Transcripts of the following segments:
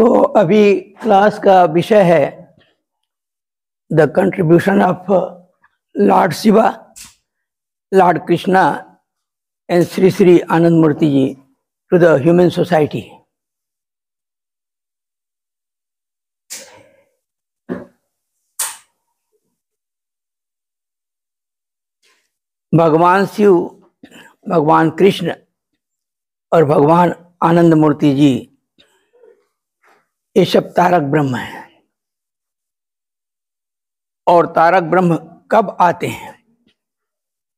तो अभी क्लास का विषय है the contribution of Lord Shiva Lord Krishna and Shri Shri Anand Murti ji to the human society भगवान शिव, भगवान कृष्ण और भगवान आनंद मूर्ति जी ये सब तारक ब्रह्म है। और तारक ब्रह्म कब आते हैं?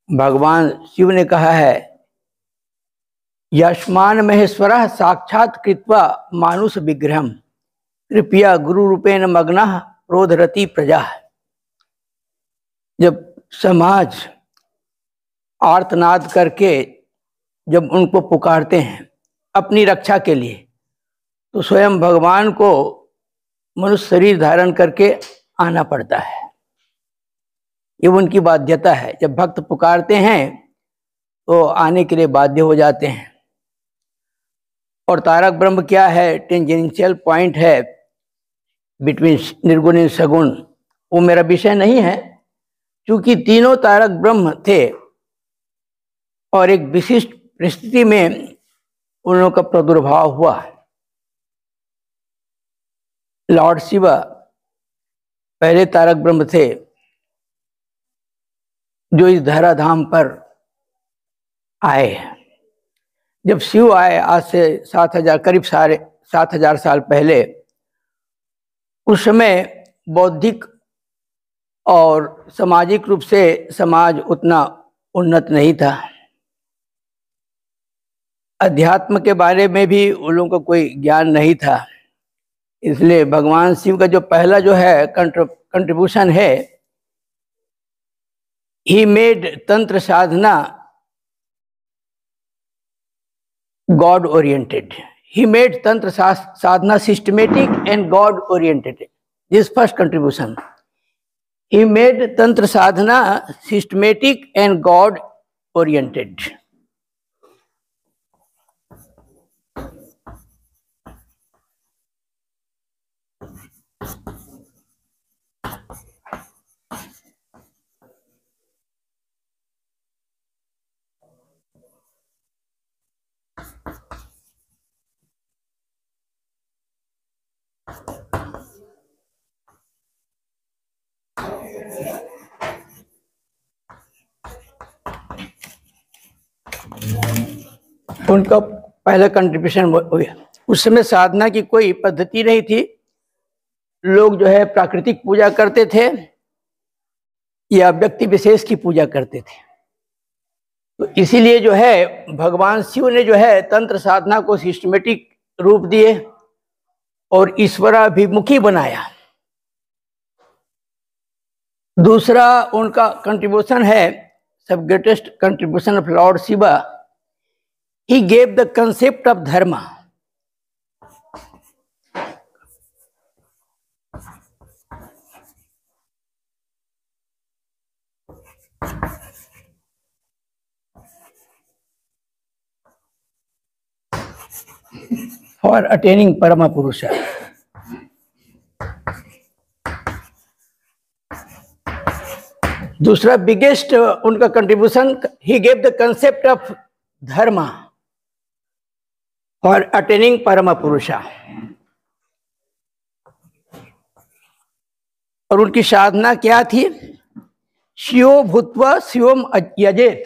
भगवान शिव ने कहा है, यशमान महेश्वर साक्षात कृत्वा मानुष विग्रह कृपया गुरु रूपेण मग्न रोधरती प्रजा। जब समाज आर्तनाद करके जब उनको पुकारते हैं, अपनी रक्षा के लिए तो स्वयं भगवान को मनुष्य शरीर धारण करके आना पड़ता है। ये उनकी बाध्यता है। जब भक्त पुकारते हैं तो आने के लिए बाध्य हो जाते हैं। और तारक ब्रह्म क्या है? टेंजेंशियल पॉइंट है। Between nirguna and saguna. वो मेरा विषय नहीं है। क्योंकि तीनों तारक ब्रह्म थे। और एक विशिष्ट परिस्थिति में उन लोगों का प्रादुर्भाव हुआ लॉर्ड शिवा पहले तारक ब्रह्म थे, जो इस धराधाम पर आए जब शिव आए, आज से सात हज़ार, करीब सारे, सात हज़ार साल पहले, उस समय बौद्धिक और सामाजिक रूप से समाज उतना उन्नत नहीं था। अध्यात्म के बारे में भी उन लोगों को कोई ज्ञान नहीं था। इसलिए भगवान शिव का जो पहला जो है कंट्रीब्यूशन है he made tantra sadhana God oriented he made tantra sadhana systematic and God oriented this first contribution he made tantra sadhana systematic and God oriented उनका पहला कंट्रीब्यूशन हुआ उस समय साधना की कोई पद्धति नहीं थी। लोग जो है प्राकृतिक पूजा करते थे या व्यक्ति विशेष की पूजा करते थे। तो इसीलिए जो है भगवान शिव ने जो है तंत्र साधना को सिस्टमेटिक रूप दिए और ईश्वराभिमुखी बनाया। दूसरा उनका कंट्रीब्यूशन है, सब greatest contribution of Lord Shiva he gave the concept of dharma for attaining Parama Purusha दूसरा बिगेस्ट उनका contribution he gave the concept of dharma for attaining Parama Purusha और उनकी साधना क्या थी? शिव भूतव शिवम यजेत।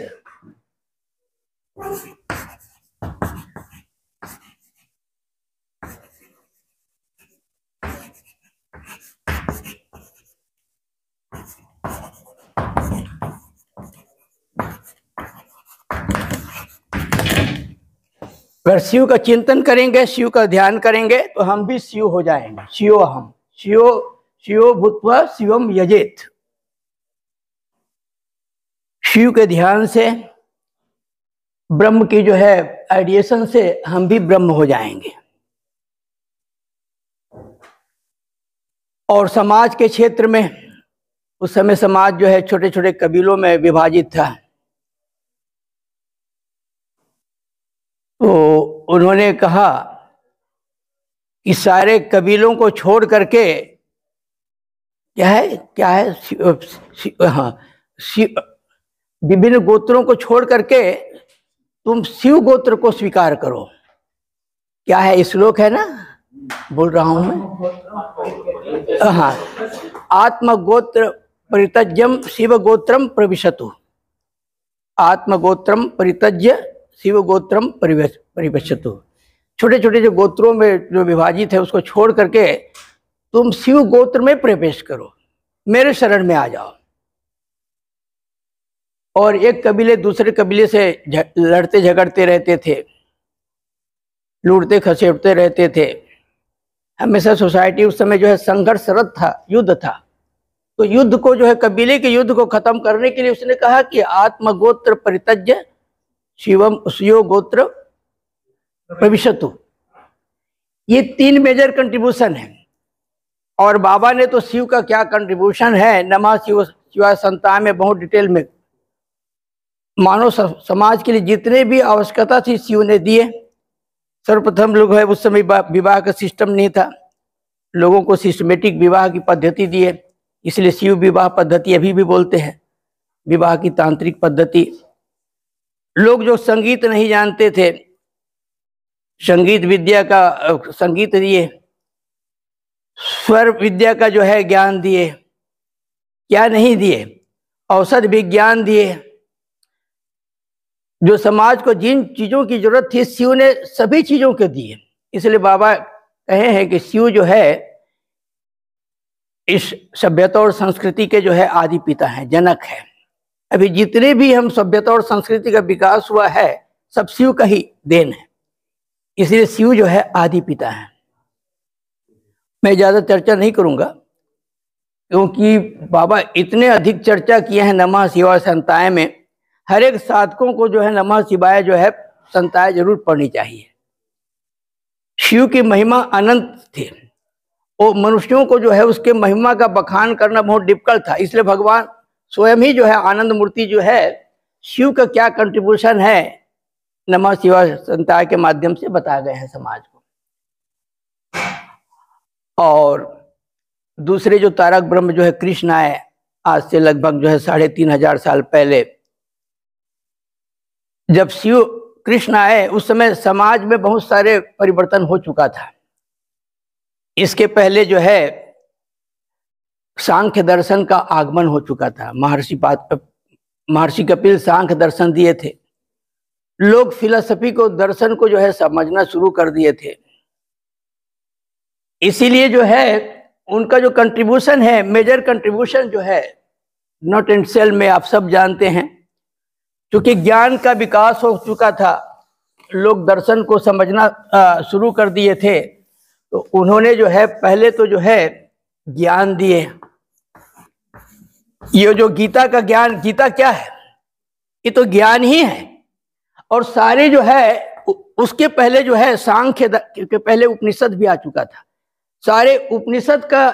अगर शिव का चिंतन करेंगे, शिव का ध्यान करेंगे तो हम भी शिव हो जाएँगे। शिव हम। शिव शिव भूतव शिवम यजेत। शिव के ध्यान से, ब्रह्म की जो है आइडिएशन से हम भी ब्रह्म हो जाएँगे। और समाज के क्षेत्र में, उस समय समाज जो है छोटे छोटे कबीलों में विभाजित था। तो उन्होंने कहा कि सारे कबीलों को छोड़ करके, क्या है क्या है हाँ विभिन्न गोत्रों को छोड़ करके तुम शिव गोत्र को स्वीकार करो। क्या है श्लोक है ना? बोल रहा हूँ मैं। हाँ आत्मगोत्र परितज्यम शिव गोत्रम प्रविशतु। आत्मगोत्रम परितज्य शिव गोत्रम परिवेशतु। छोटे छोटे जो गोत्रों में जो विभाजित है, उसको छोड़ करके तुम शिव गोत्र में प्रवेश करो। मेरे शरण में आ जाओ। और एक कबीले दूसरे कबीले से लड़ते झगड़ते रहते थे। लूटते खसेड़ते रहते थे। हमेशा सोसाइटी उस समय जो है संघर्षरत था, युद्ध था। तो युद्ध को जो है कबीले के युद्ध को खत्म करने के लिए उसने कहा कि आत्मगोत्र परितज्य शिवम शिव गोत्र भविष्यतु ये तीन मेजर कंट्रीब्यूशन है। और बाबा ने तो शिव का क्या कंट्रीब्यूशन है? नमा शिव शिवा संता में बहुत डिटेल में। मानव समाज के लिए जितने भी आवश्यकता थी शिव ने दिए। सर्वप्रथम लोग है, उस समय विवाह का सिस्टम नहीं था। लोगों को सिस्टमेटिक विवाह की पद्धति दिए इसलिए शिव विवाह पद्धति अभी भी बोलते हैं। विवाह की तांत्रिक पद्धति लोग जो संगीत नहीं जानते थे, संगीत विद्या का, संगीत दिए, स्वर विद्या का जो है ज्ञान दिए, क्या नहीं दिए औषध विज्ञान दिए। जो समाज को जिन चीज़ों की ज़रूरत थी, शिव ने सभी चीज़ों के दिए। इसलिए बाबा कहे हैं कि शिव जो है, इस सभ्यता और संस्कृति के जो है आदि पिता हैं, जनक है। अभी जितने भी हम सभ्यता और संस्कृति का विकास हुआ है, सब शिव का ही देन है। इसलिए शिव जो है, आदि पिता है। मैं ज़्यादा चर्चा नहीं करूँगा, क्योंकि बाबा इतने अधिक चर्चा किए हैं नमः शिवा संताएँ में। हर एक साधकों को जो है, नमः शिवाय जो है, संताएँ ज़रूर पढ़नी चाहिए। शिव की महिमा अनंत थी। वो मनुष्यों को जो है, उसके महिमा का बखान करना बहुत डिफ़िकल्ट था। इसलिए भगवान स्वयं ही जो है आनंद मूर्ति जो है, शिव का क्या कंट्रीब्यूशन है, नमः शिवा संताय के माध्यम से बताए गए हैं समाज को। और दूसरे जो तारक ब्रह्म जो है कृष्ण आए, आज से लगभग जो है साढ़े तीन हज़ार साल पहले, जब शिव कृष्ण आए, उस समय समाज में बहुत सारे परिवर्तन हो चुका था। इसके पहले जो है सांख्य दर्शन का आगमन हो चुका था। महर्षि महर्षि कपिल सांख्य दर्शन दिए थे। लोग फिलोसफी को, दर्शन को जो है समझना शुरू कर दिए थे। इसीलिए जो है, उनका जो कंट्रीब्यूशन है मेजर कंट्रीब्यूशन जो है नॉट एंड सेल में आप सब जानते हैं। क्योंकि ज्ञान का विकास हो चुका था, लोग दर्शन को समझना शुरू कर दिए थे। तो उन्होंने जो है, पहले तो जो है, ज्ञान दिए। ये जो गीता का ज्ञान, गीता क्या है? ये तो ज्ञान ही है। और सारे जो है उसके पहले जो है, सांख्य के पहले उपनिषद भी आ चुका था। सारे उपनिषद का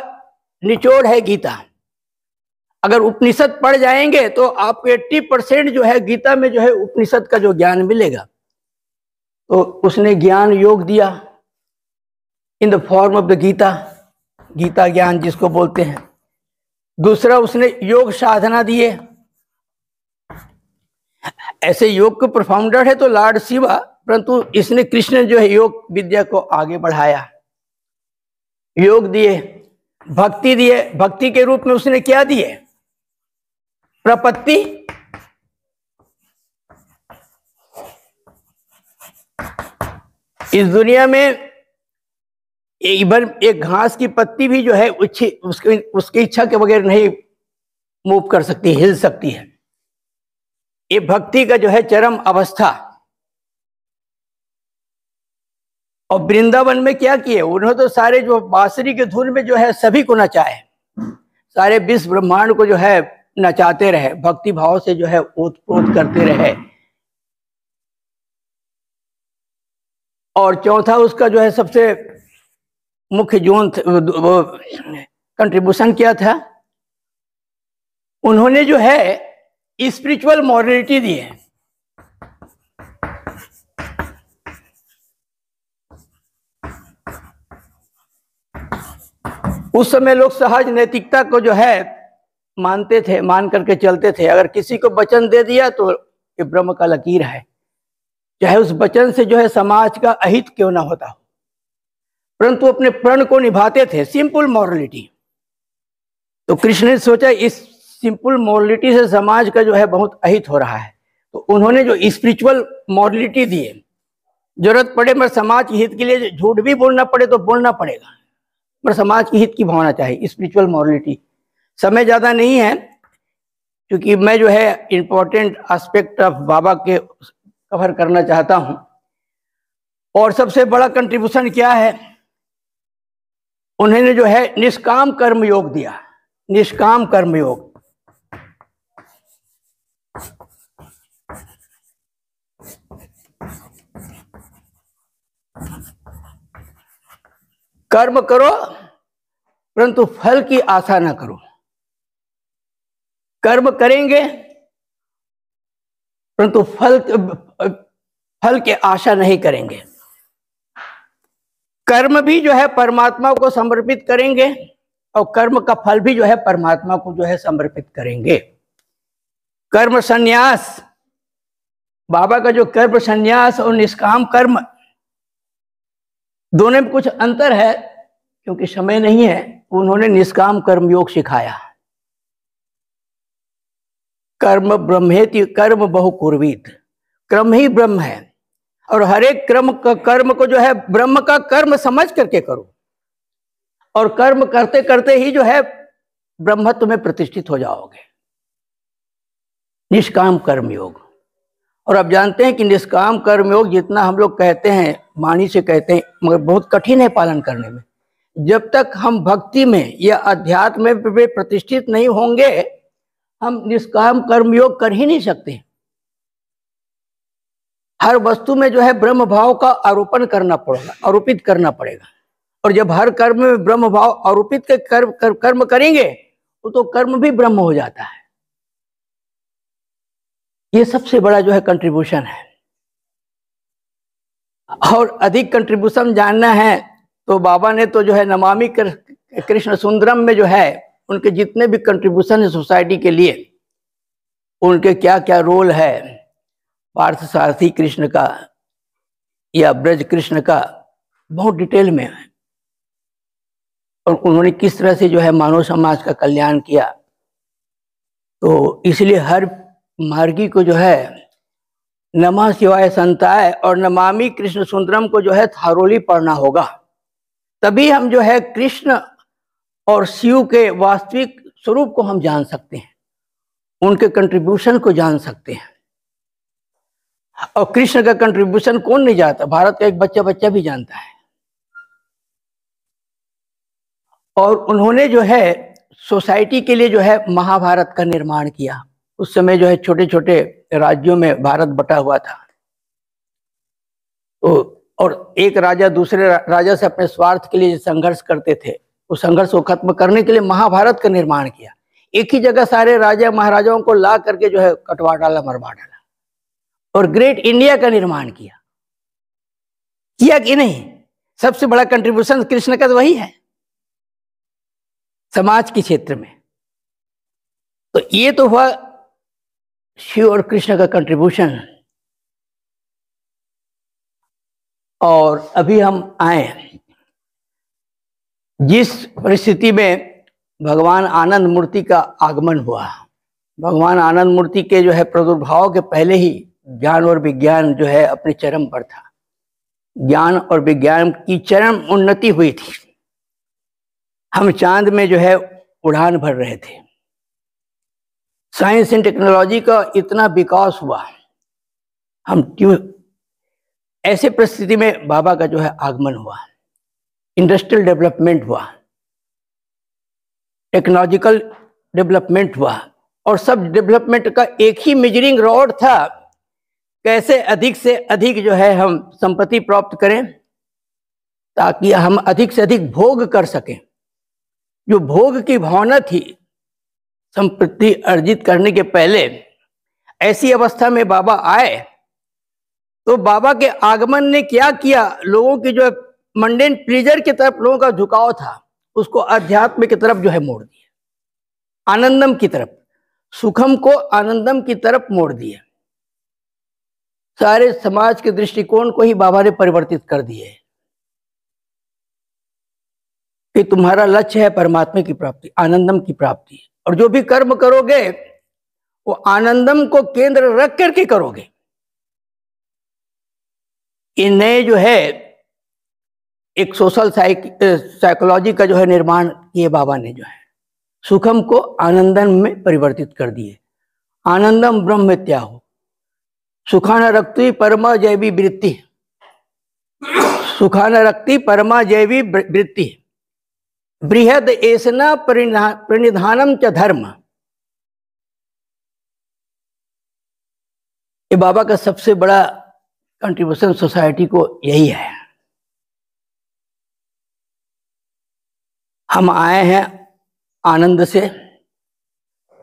निचोड़ है गीता। अगर उपनिषद पढ़ जाएँगे तो आपको एट्टी परसेंट जो है, गीता में जो है, उपनिषद का जो ज्ञान मिलेगा। तो उसने ज्ञान योग दिया। In the form of the Gita. Gita ज्ञान जिसको बोलते हैं। दूसरा उसने योग साधना दिए। ऐसे योग के प्रफाउंडर है तो लॉर्ड शिवा, परंतु इसने कृष्ण जो है योग विद्या को आगे बढ़ाया। योग दिए, भक्ति दिए, भक्ति के रूप में उसने क्या दिए? प्रपत्ति। इस दुनिया में इवन एक घास की पत्ती भी जो है उसके, उसकी इच्छा के बगैर नहीं मूव कर सकती, हिल सकती है। ये भक्ति का जो है चरम अवस्था। और वृंदावन में क्या किए? उन्होंने तो सारे जो बांसुरी के धुन में जो है सभी को नचाए। सारे विश्व ब्रह्मांड को जो है नचाते रहे, भक्ति भाव से जो है ओतप्रोत करते रहे। और चौथा उसका जो है सबसे मुख्य जोन कंट्रीब्यूशन किया था। उन्होंने जो है स्पिरिचुअल मॉरलिटी दी है। उस समय लोग सहज नैतिकता को जो है, मानते थे, मान करके चलते थे। अगर किसी को वचन दे दिया तो ये ब्रह्म का लकीर है। चाहे उस वचन से जो है, समाज का अहित क्यों ना होता हो। परंतु अपने प्रण को निभाते थे सिंपल मॉरलिटी तो कृष्ण ने सोचा, इस सिंपल मॉरलिटी से समाज का जो है बहुत अहित हो रहा है। तो उन्होंने जो स्पिरिचुअल मॉरलिटी दी ज़रूरत पड़े मगर समाज के हित के लिए झूठ भी बोलना पड़े तो बोलना पड़ेगा। पर समाज के हित की भावना चाहिए स्पिरिचुअल मॉरलिटी समय ज़्यादा नहीं है, क्योंकि मैं जो है इम्पोर्टेंट एस्पेक्ट ऑफ़ बाबा के कवर करना चाहता हूँ। और सबसे बड़ा कंट्रीब्यूशन क्या है? उन्होंने जो है निष्काम कर्म योग दिया, निष्काम कर्म योग। कर्म करो, परंतु फल की आशा ना करो। कर्म करेंगे, परंतु फल फल के आशा नहीं करेंगे। कर्म भी जो है परमात्मा को समर्पित करेंगे और कर्म का फल भी जो है परमात्मा को जो है समर्पित करेंगे। कर्म संन्यास, बाबा का जो कर्म संन्यास और निष्काम कर्म, दोनों में कुछ अंतर है क्योंकि समय नहीं है, उन्होंने निष्काम कर्म योग सिखाया। कर्म ब्रह्मेति, कर्म बहुकुर्वीत, कर्म ही ब्रह्म है। और हर एक कर्म का कर्म को जो है ब्रह्म का कर्म समझ करके करो। और कर्म करते करते ही जो है ब्रह्मत्व में प्रतिष्ठित हो जाओगे। निष्काम कर्म योग। और आप जानते हैं कि निष्काम कर्म योग जितना हम लोग कहते हैं मानी से कहते हैं, मगर बहुत कठिन है पालन करने में। जब तक हम भक्ति में या अध्यात्म में प्रतिष्ठित नहीं होंगे, हम निष्काम कर्म योग कर ही नहीं सकते। हर वस्तु में जो है ब्रह्म भाव का आरोपण करना पड़ेगा आरोपित करना पड़ेगा। और जब हर कर्म में ब्रह्म भाव आरोपित के कर्म कर, कर्म करेंगे तो, तो कर्म भी ब्रह्म हो जाता है। ये सबसे बड़ा जो है कंट्रीब्यूशन है। और अधिक कंट्रीब्यूशन जानना है तो बाबा ने तो जो है नमामि कृष्ण सुंदरम में जो है उनके जितने भी कंट्रीब्यूशन है सोसाइटी के लिए उनके क्या क्या रोल है पार्थ सारथी कृष्ण का या ब्रज कृष्ण का बहुत डिटेल में है। और उन्होंने किस तरह से जो है मानव समाज का कल्याण किया। तो इसलिए हर मार्गी को जो है, नमा शिवाय संताय और नमामि कृष्ण सुंदरम को जो है थारोली पढ़ना होगा। तभी हम जो है कृष्ण और शिव के वास्तविक स्वरूप को हम जान सकते हैं। उनके कंट्रीब्यूशन को जान सकते हैं। और कृष्ण का कंट्रीब्यूशन कौन नहीं जानता? भारत का एक बच्चा बच्चा भी जानता है। और उन्होंने जो है सोसाइटी के लिए जो है, महाभारत का निर्माण किया। उस समय जो है छोटे छोटे राज्यों में भारत बटा हुआ था। तो और एक राजा दूसरे राजा से अपने स्वार्थ के लिए संघर्ष करते थे, उस संघर्ष को खत्म करने के लिए महाभारत का निर्माण किया। एक ही जगह सारे राजा महाराजाओं को ला करके जो है कटवा डाला मरवा डाला और ग्रेट इंडिया का निर्माण किया। किया कि नहीं? सबसे बड़ा कंट्रीब्यूशन कृष्ण का तो वही है। समाज के क्षेत्र में। तो ये तो हुआ शिव और कृष्ण का कंट्रीब्यूशन और अभी हम आए जिस परिस्थिति में भगवान आनंद मूर्ति का आगमन हुआ, भगवान आनंद मूर्ति के जो है प्रादुर्भाव के पहले ही ज्ञान और विज्ञान जो है अपने चरम पर था। ज्ञान और विज्ञान की चरम उन्नति हुई थी। हम चाँद में जो है उड़ान भर रहे थे। साइंस एंड टेक्नोलॉजी का इतना विकास हुआ। हम क्यों ऐसे परिस्थिति में बाबा का जो है आगमन हुआ। इंडस्ट्रियल डेवलपमेंट हुआ। टेक्नोलॉजिकल डेवलपमेंट हुआ। और सब डेवलपमेंट का एक ही मेजरिंग रॉड था। कैसे अधिक से अधिक जो है हम संपत्ति प्राप्त करें ताकि हम अधिक से अधिक भोग कर सकें। जो भोग की भावना थी संपत्ति अर्जित करने के पहले, ऐसी अवस्था में बाबा आए तो बाबा के आगमन ने क्या किया? लोगों की जो मंडेन प्लीजर की तरफ़ लोगों का झुकाव था, उसको अध्यात्म की तरफ़ जो है मोड़ दिया। आनंदम की तरफ़, सुखम को आनंदम की तरफ़ मोड़ दिया। सारे समाज के दृष्टिकोण को ही बाबा ने परिवर्तित कर दिए कि तुम्हारा लक्ष्य है परमात्मा की प्राप्ति, आनंदम की प्राप्ति। और जो भी कर्म करोगे, वो आनंदम को केंद्र रख करके करोगे। ये नए जो है, एक सोशल साइकोलॉजी का जो है निर्माण किए बाबा ने जो है, सुखम को आनंदम में परिवर्तित कर दिए। आनंदम ब्रह्म त्या हो। सुखान रक्ति परमा जैवी वृत्ति। सुखान रक्ति परमा जैवी वृत्ति। बृहद ऐसना परिनिधानम च धर्म। ये बाबा का सबसे बड़ा कंट्रीब्यूशन सोसाइटी को यही है। हम आए हैं आनंद से।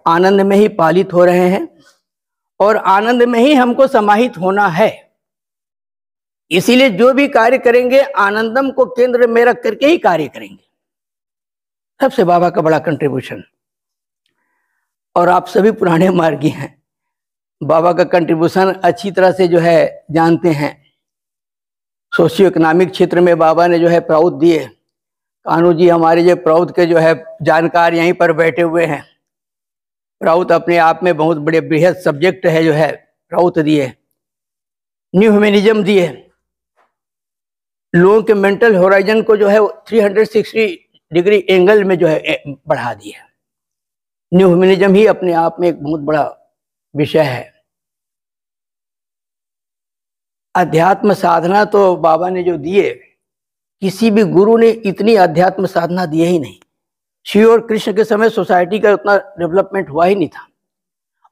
आनंद में ही पालित हो रहे हैं। और आनंद में ही हमको समाहित होना है। इसीलिए जो भी कार्य करेंगे, आनंदम को केंद्र में रख करके ही कार्य करेंगे। सबसे बाबा का बड़ा कंट्रीब्यूशन और आप सभी पुराने मार्गी हैं। बाबा का कंट्रीब्यूशन अच्छी तरह से जो है जानते हैं। सोशियो इकोनॉमिक क्षेत्र में बाबा ने जो है प्राउद दिए। कानू जी हमारे जो प्राउद के जो है जानकार यहीं पर बैठे हुए हैं। प्राउत अपने आप में बहुत बड़े बृहद सब्जेक्ट है जो है, राउत दिए न्यू ह्यूमनिज्म दिए। लोगों के मेंटल होराइजन को जो है 360 डिग्री एंगल में जो है बढ़ा दिया न्यू ह्यूमनिज्म ही अपने आप में एक बहुत बड़ा विषय है। अध्यात्म साधना तो बाबा ने जो दिए, किसी भी गुरु ने इतनी अध्यात्म साधना दिए ही नहीं। शिव और कृष्ण के समय सोसाइटी का उतना डेवलपमेंट हुआ ही नहीं था।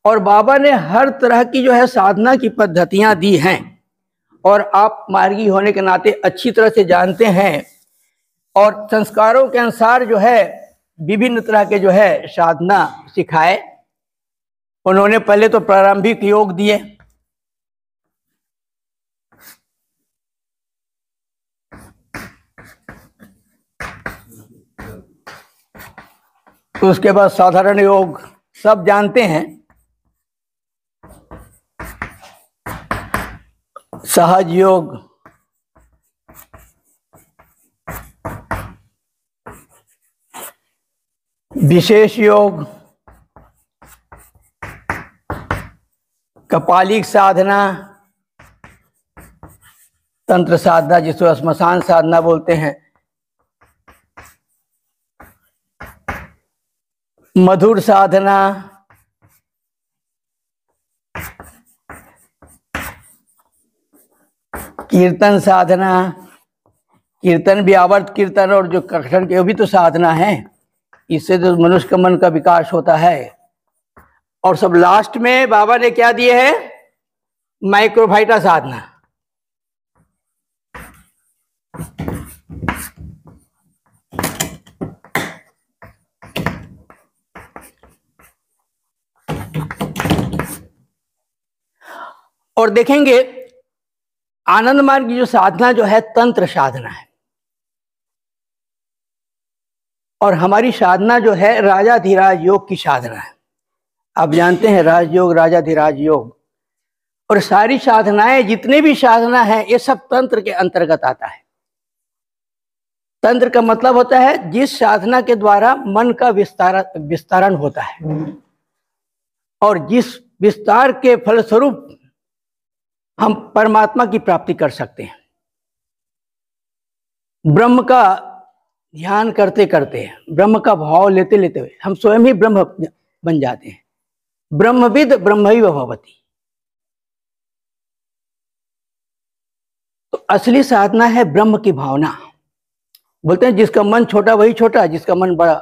और बाबा ने हर तरह की जो है साधना की पद्धतियाँ दी हैं। और आप मार्गी होने के नाते अच्छी तरह से जानते हैं। और संस्कारों के अनुसार जो है विभिन्न तरह के जो है साधना सिखाए। उन्होंने पहले तो प्रारंभिक योग दिए। उसके बाद साधारण योग सब जानते हैं। सहज योग। विशेष योग। कपालिक साधना। तंत्र साधना जिसको स्मशान साधना बोलते हैं। मधुर साधना। कीर्तन साधना। कीर्तन भी आवर्त कीर्तन और जो कक्षण के, वो भी तो साधना है। इससे तो मनुष्य का मन का विकास होता है। और सब लास्ट में बाबा ने क्या दिए है? माइक्रोफाइटा साधना। और देखेंगे आनंद मार्ग की जो साधना जो है तंत्र साधना है। और हमारी साधना जो है राजा धीराज योग की साधना है। आप जानते हैं राजयोग राजा धीराज योग। और सारी साधनाएँ जितने भी साधना है ये सब तंत्र के अंतर्गत आता है। तंत्र का मतलब होता है जिस साधना के द्वारा मन का विस्तार विस्तारण होता है। और जिस विस्तार के फलस्वरूप हम परमात्मा की प्राप्ति कर सकते हैं। ब्रह्म का ध्यान करते करते, ब्रह्म का भाव लेते लेते हुए हम स्वयं ही ब्रह्म बन जाते हैं। ब्रह्मविद ब्रह्म ही भवती। तो असली साधना है ब्रह्म की भावना। बोलते हैं, जिसका मन छोटा वही छोटा, जिसका मन बड़ा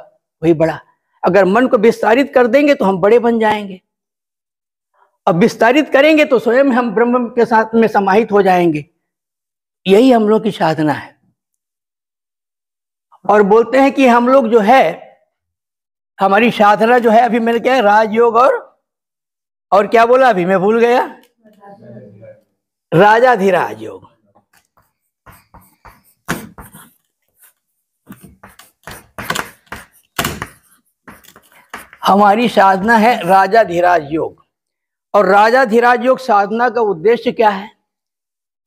वही बड़ा। अगर मन को विस्तारित कर देंगे तो हम बड़े बन जाएँगे। अब विस्तारित करेंगे तो स्वयं हम ब्रह्म के साथ में समाहित हो जाएँगे। यही हम लोग की साधना है। और बोलते हैं कि हम लोग जो है, हमारी साधना जो है, अभी मैंने क्या राजयोग और और क्या बोला अभी? मैं भूल गया। राजाधिराज योग हमारी साधना है राजा धीराज योग और राजा धीराज योग साधना का उद्देश्य क्या है?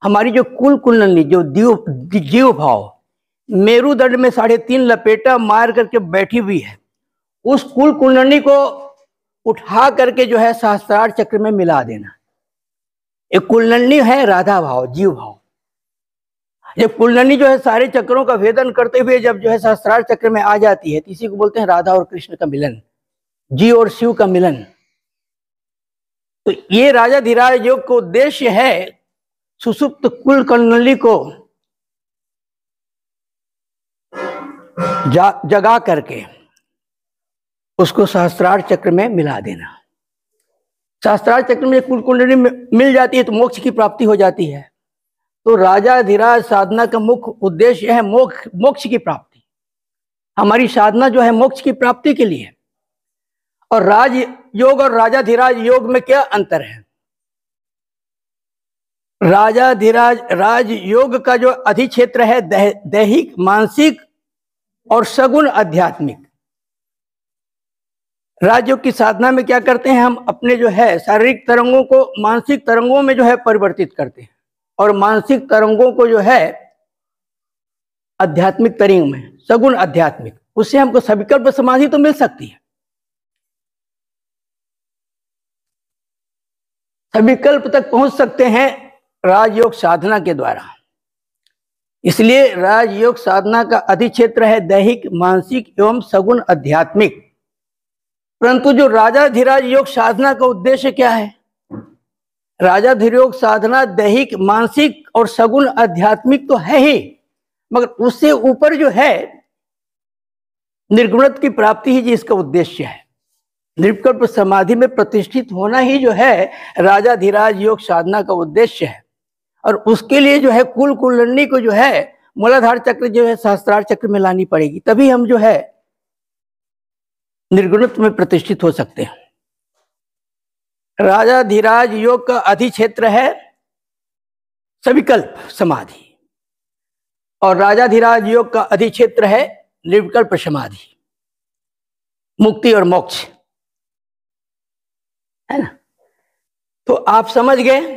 हमारी जो कुल कुलनी जो दीव, जीव भाव मेरुदंड में साढ़े तीन लपेटा मार करके बैठी हुई है, उस कुल कुंडली को उठा करके जो है सहस्त्रार चक्र में मिला देना। एक कुलनी है राधा भाव, जीव भाव। जब कुलनी जो है सारे चक्रों का वेदन करते हुए जब जो है सहस्त्रार चक्र में आ जाती है तो इसी को बोलते हैं राधा और कृष्ण का मिलन जीव और शिव का मिलन। तो ये राजा धीराज योग का उद्देश्य है सुसुप्त कुल कुंडली को जगा करके उसको सहस्त्रार चक्र में मिला देना। सहस्त्रार चक्र में कुल कुंडली मिल जाती है तो मोक्ष की प्राप्ति हो जाती है। तो राजा धीराज साधना का मुख्य उद्देश्य है मोक्ष मोक्ष की प्राप्ति। हमारी साधना जो है मोक्ष की प्राप्ति के लिए। और राज योग और राजाधिराज योग में क्या अंतर है? राजाधिराज, राज योग का जो अधिक्षेत्र है दैहिक, मानसिक और सगुण आध्यात्मिक। राजयोग की साधना में क्या करते हैं? हम अपने जो है, शारीरिक तरंगों को, मानसिक तरंगों में जो है परिवर्तित करते हैं। और मानसिक तरंगों को जो है, आध्यात्मिक तरंग में, सगुण आध्यात्मिक, उससे हमको सविकल्प समाधि तो मिल सकती है। सविकल्प तक पहुँच सकते हैं राजयोग साधना के द्वारा। इसलिए राजयोग साधना का अधिक्षेत्र है दैहिक, मानसिक एवं सगुण आध्यात्मिक। परंतु जो राजा धीराज योग साधना का उद्देश्य क्या है? राजा धीरोग साधना दैहिक, मानसिक और सगुण आध्यात्मिक तो है ही, मगर उससे ऊपर जो है निर्गुणत की प्राप्ति ही जिसका उद्देश्य है। निर्विकल्प समाधि में प्रतिष्ठित होना ही जो है राजा धीराज योग साधना का उद्देश्य है। और उसके लिए जो है कुल कुलनी को जो है मूलाधार चक्र जो है सहस्त्रार चक्र में लानी पड़ेगी। तभी हम जो है निर्गुणत्व में प्रतिष्ठित हो सकते हैं। राजा धीराज योग का अधिक्षेत्र है सविकल्प समाधि। और राजा धीराज योग का अधिक्षेत्र है निर्विकल्प समाधि। मुक्ति और मोक्ष। है ना? तो आप समझ गए?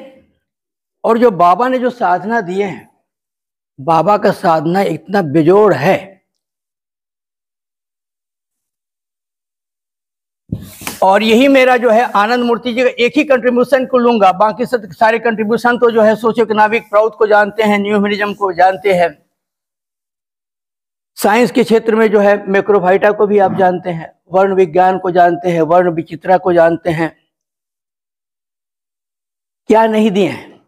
और जो बाबा ने जो साधना दिए हैं, बाबा का साधना इतना बेजोड़ है। और यही मेरा जो है आनंद मूर्ति जी का एक ही कंट्रीब्यूशन को लूँगा। बाकी सब सारे कंट्रीब्यूशन तो जो है सोचियो इकोनॉमिक प्राउथ को जानते हैं न्यू न्यूमरिज्म को जानते हैं। साइंस के क्षेत्र में जो है मैक्रोफाइटा को भी आप जानते हैं, वर्ण विज्ञान को जानते हैं, वर्ण विचित्रा को जानते हैं। क्या नहीं दिए हैं?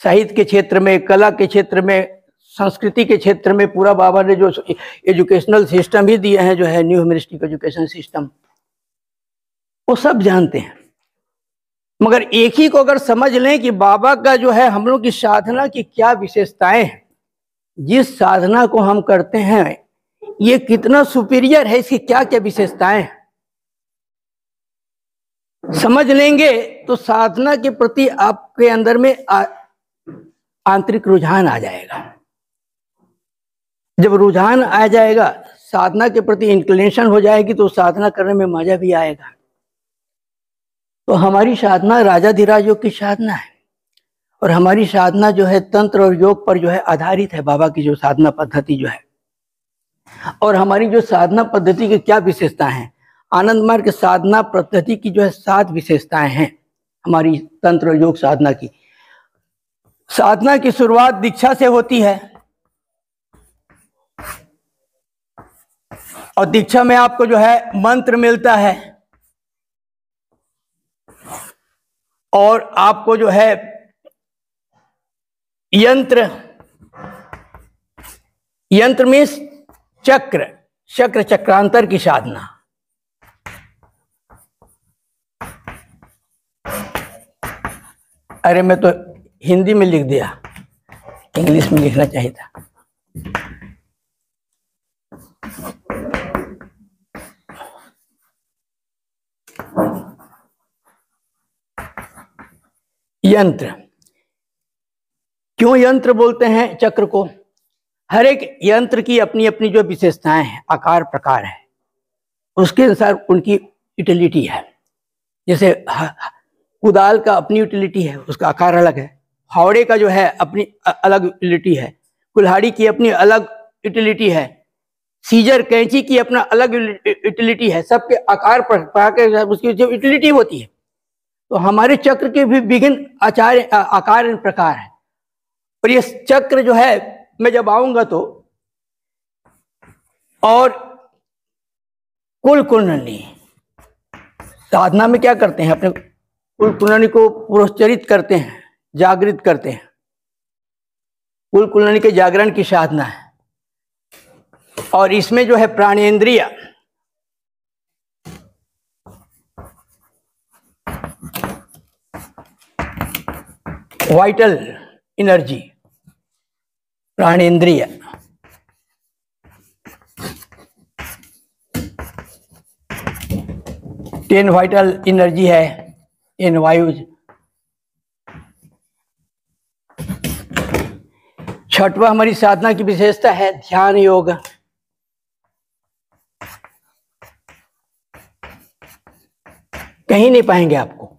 साहित्य के क्षेत्र में, कला के क्षेत्र में, संस्कृति के क्षेत्र में पूरा बाबा ने जो एजुकेशनल सिस्टम ही दिए हैं, जो है न्यू ह्यूमरिस्टिक एजुकेशन सिस्टम वो सब जानते हैं। मगर एक ही को अगर समझ लें कि बाबा का जो है, हम लोग की साधना की क्या विशेषताएँ हैं, जिस साधना को हम करते हैं, ये कितना सुपीरियर है, इसकी क्या क्या विशेषताएँ हैं? समझ लेंगे तो साधना के प्रति आपके अंदर में आंतरिक रुझान आ जाएगा। जब रुझान आ जाएगा, साधना के प्रति इंक्लिनेशन हो जाएगी तो साधना करने में मज़ा भी आएगा। तो हमारी साधना राजा धीराज योग की साधना है। और हमारी साधना जो है, तंत्र और योग पर जो है आधारित है बाबा की जो साधना पद्धति जो है। और हमारी जो साधना पद्धति की क्या विशेषता है आनंद मार्ग साधना पद्धति की जो है सात विशेषताएँ हैं हमारी तंत्र योग साधना की। साधना की शुरुआत दीक्षा से होती है। और दीक्षा में आपको जो है मंत्र मिलता है। और आपको जो है यंत्र यंत्र में चक्र चक्र चक्रांतर की साधना। अरे मैं तो हिंदी में लिख दिया। इंग्लिश में लिखना चाहिए था। यंत्र। क्यों यंत्र बोलते हैं चक्र को? हर एक यंत्र की अपनी अपनी जो विशेषताएँ हैं, आकार, प्रकार है, उसके अनुसार उनकी यूटिलिटी है। जैसे कुदाल का अपनी यूटिलिटी है, उसका आकार अलग है। हावड़े का जो है, अपनी अलग यूटिलिटी है। कुल्हाड़ी की अपनी अलग यूटिलिटी है। सीजर, कैंची की अपना अलग यूटिलिटी है। सबके आकार पर उसकी जो यूटिलिटी होती है। तो हमारे चक्र के भी विभिन्न आचार आकार प्रकार है। और ये चक्र जो है, मैं जब आऊँगा तो और कुल कुंडली। साधना में क्या करते हैं अपने कुल कुंडली को पुरस्चरित करते हैं, जागृत करते हैं। कुल कुंडली के जागरण की साधना है। और इसमें जो है pranendriya vital energy pranendriya ten vital energy है। इन वायुज छठवा हमारी साधना की विशेषता है ध्यान योग। कहीं नहीं पाएँगे आपको।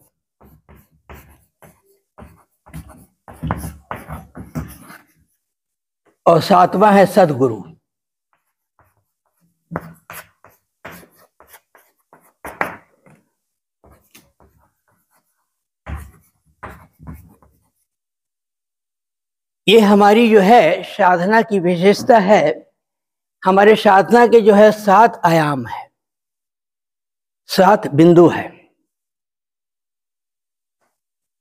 और सातवां है सदगुरु। ये हमारी जो है साधना की विशेषता है, हमारे साधना के जो है सात आयाम है। सात बिंदु है।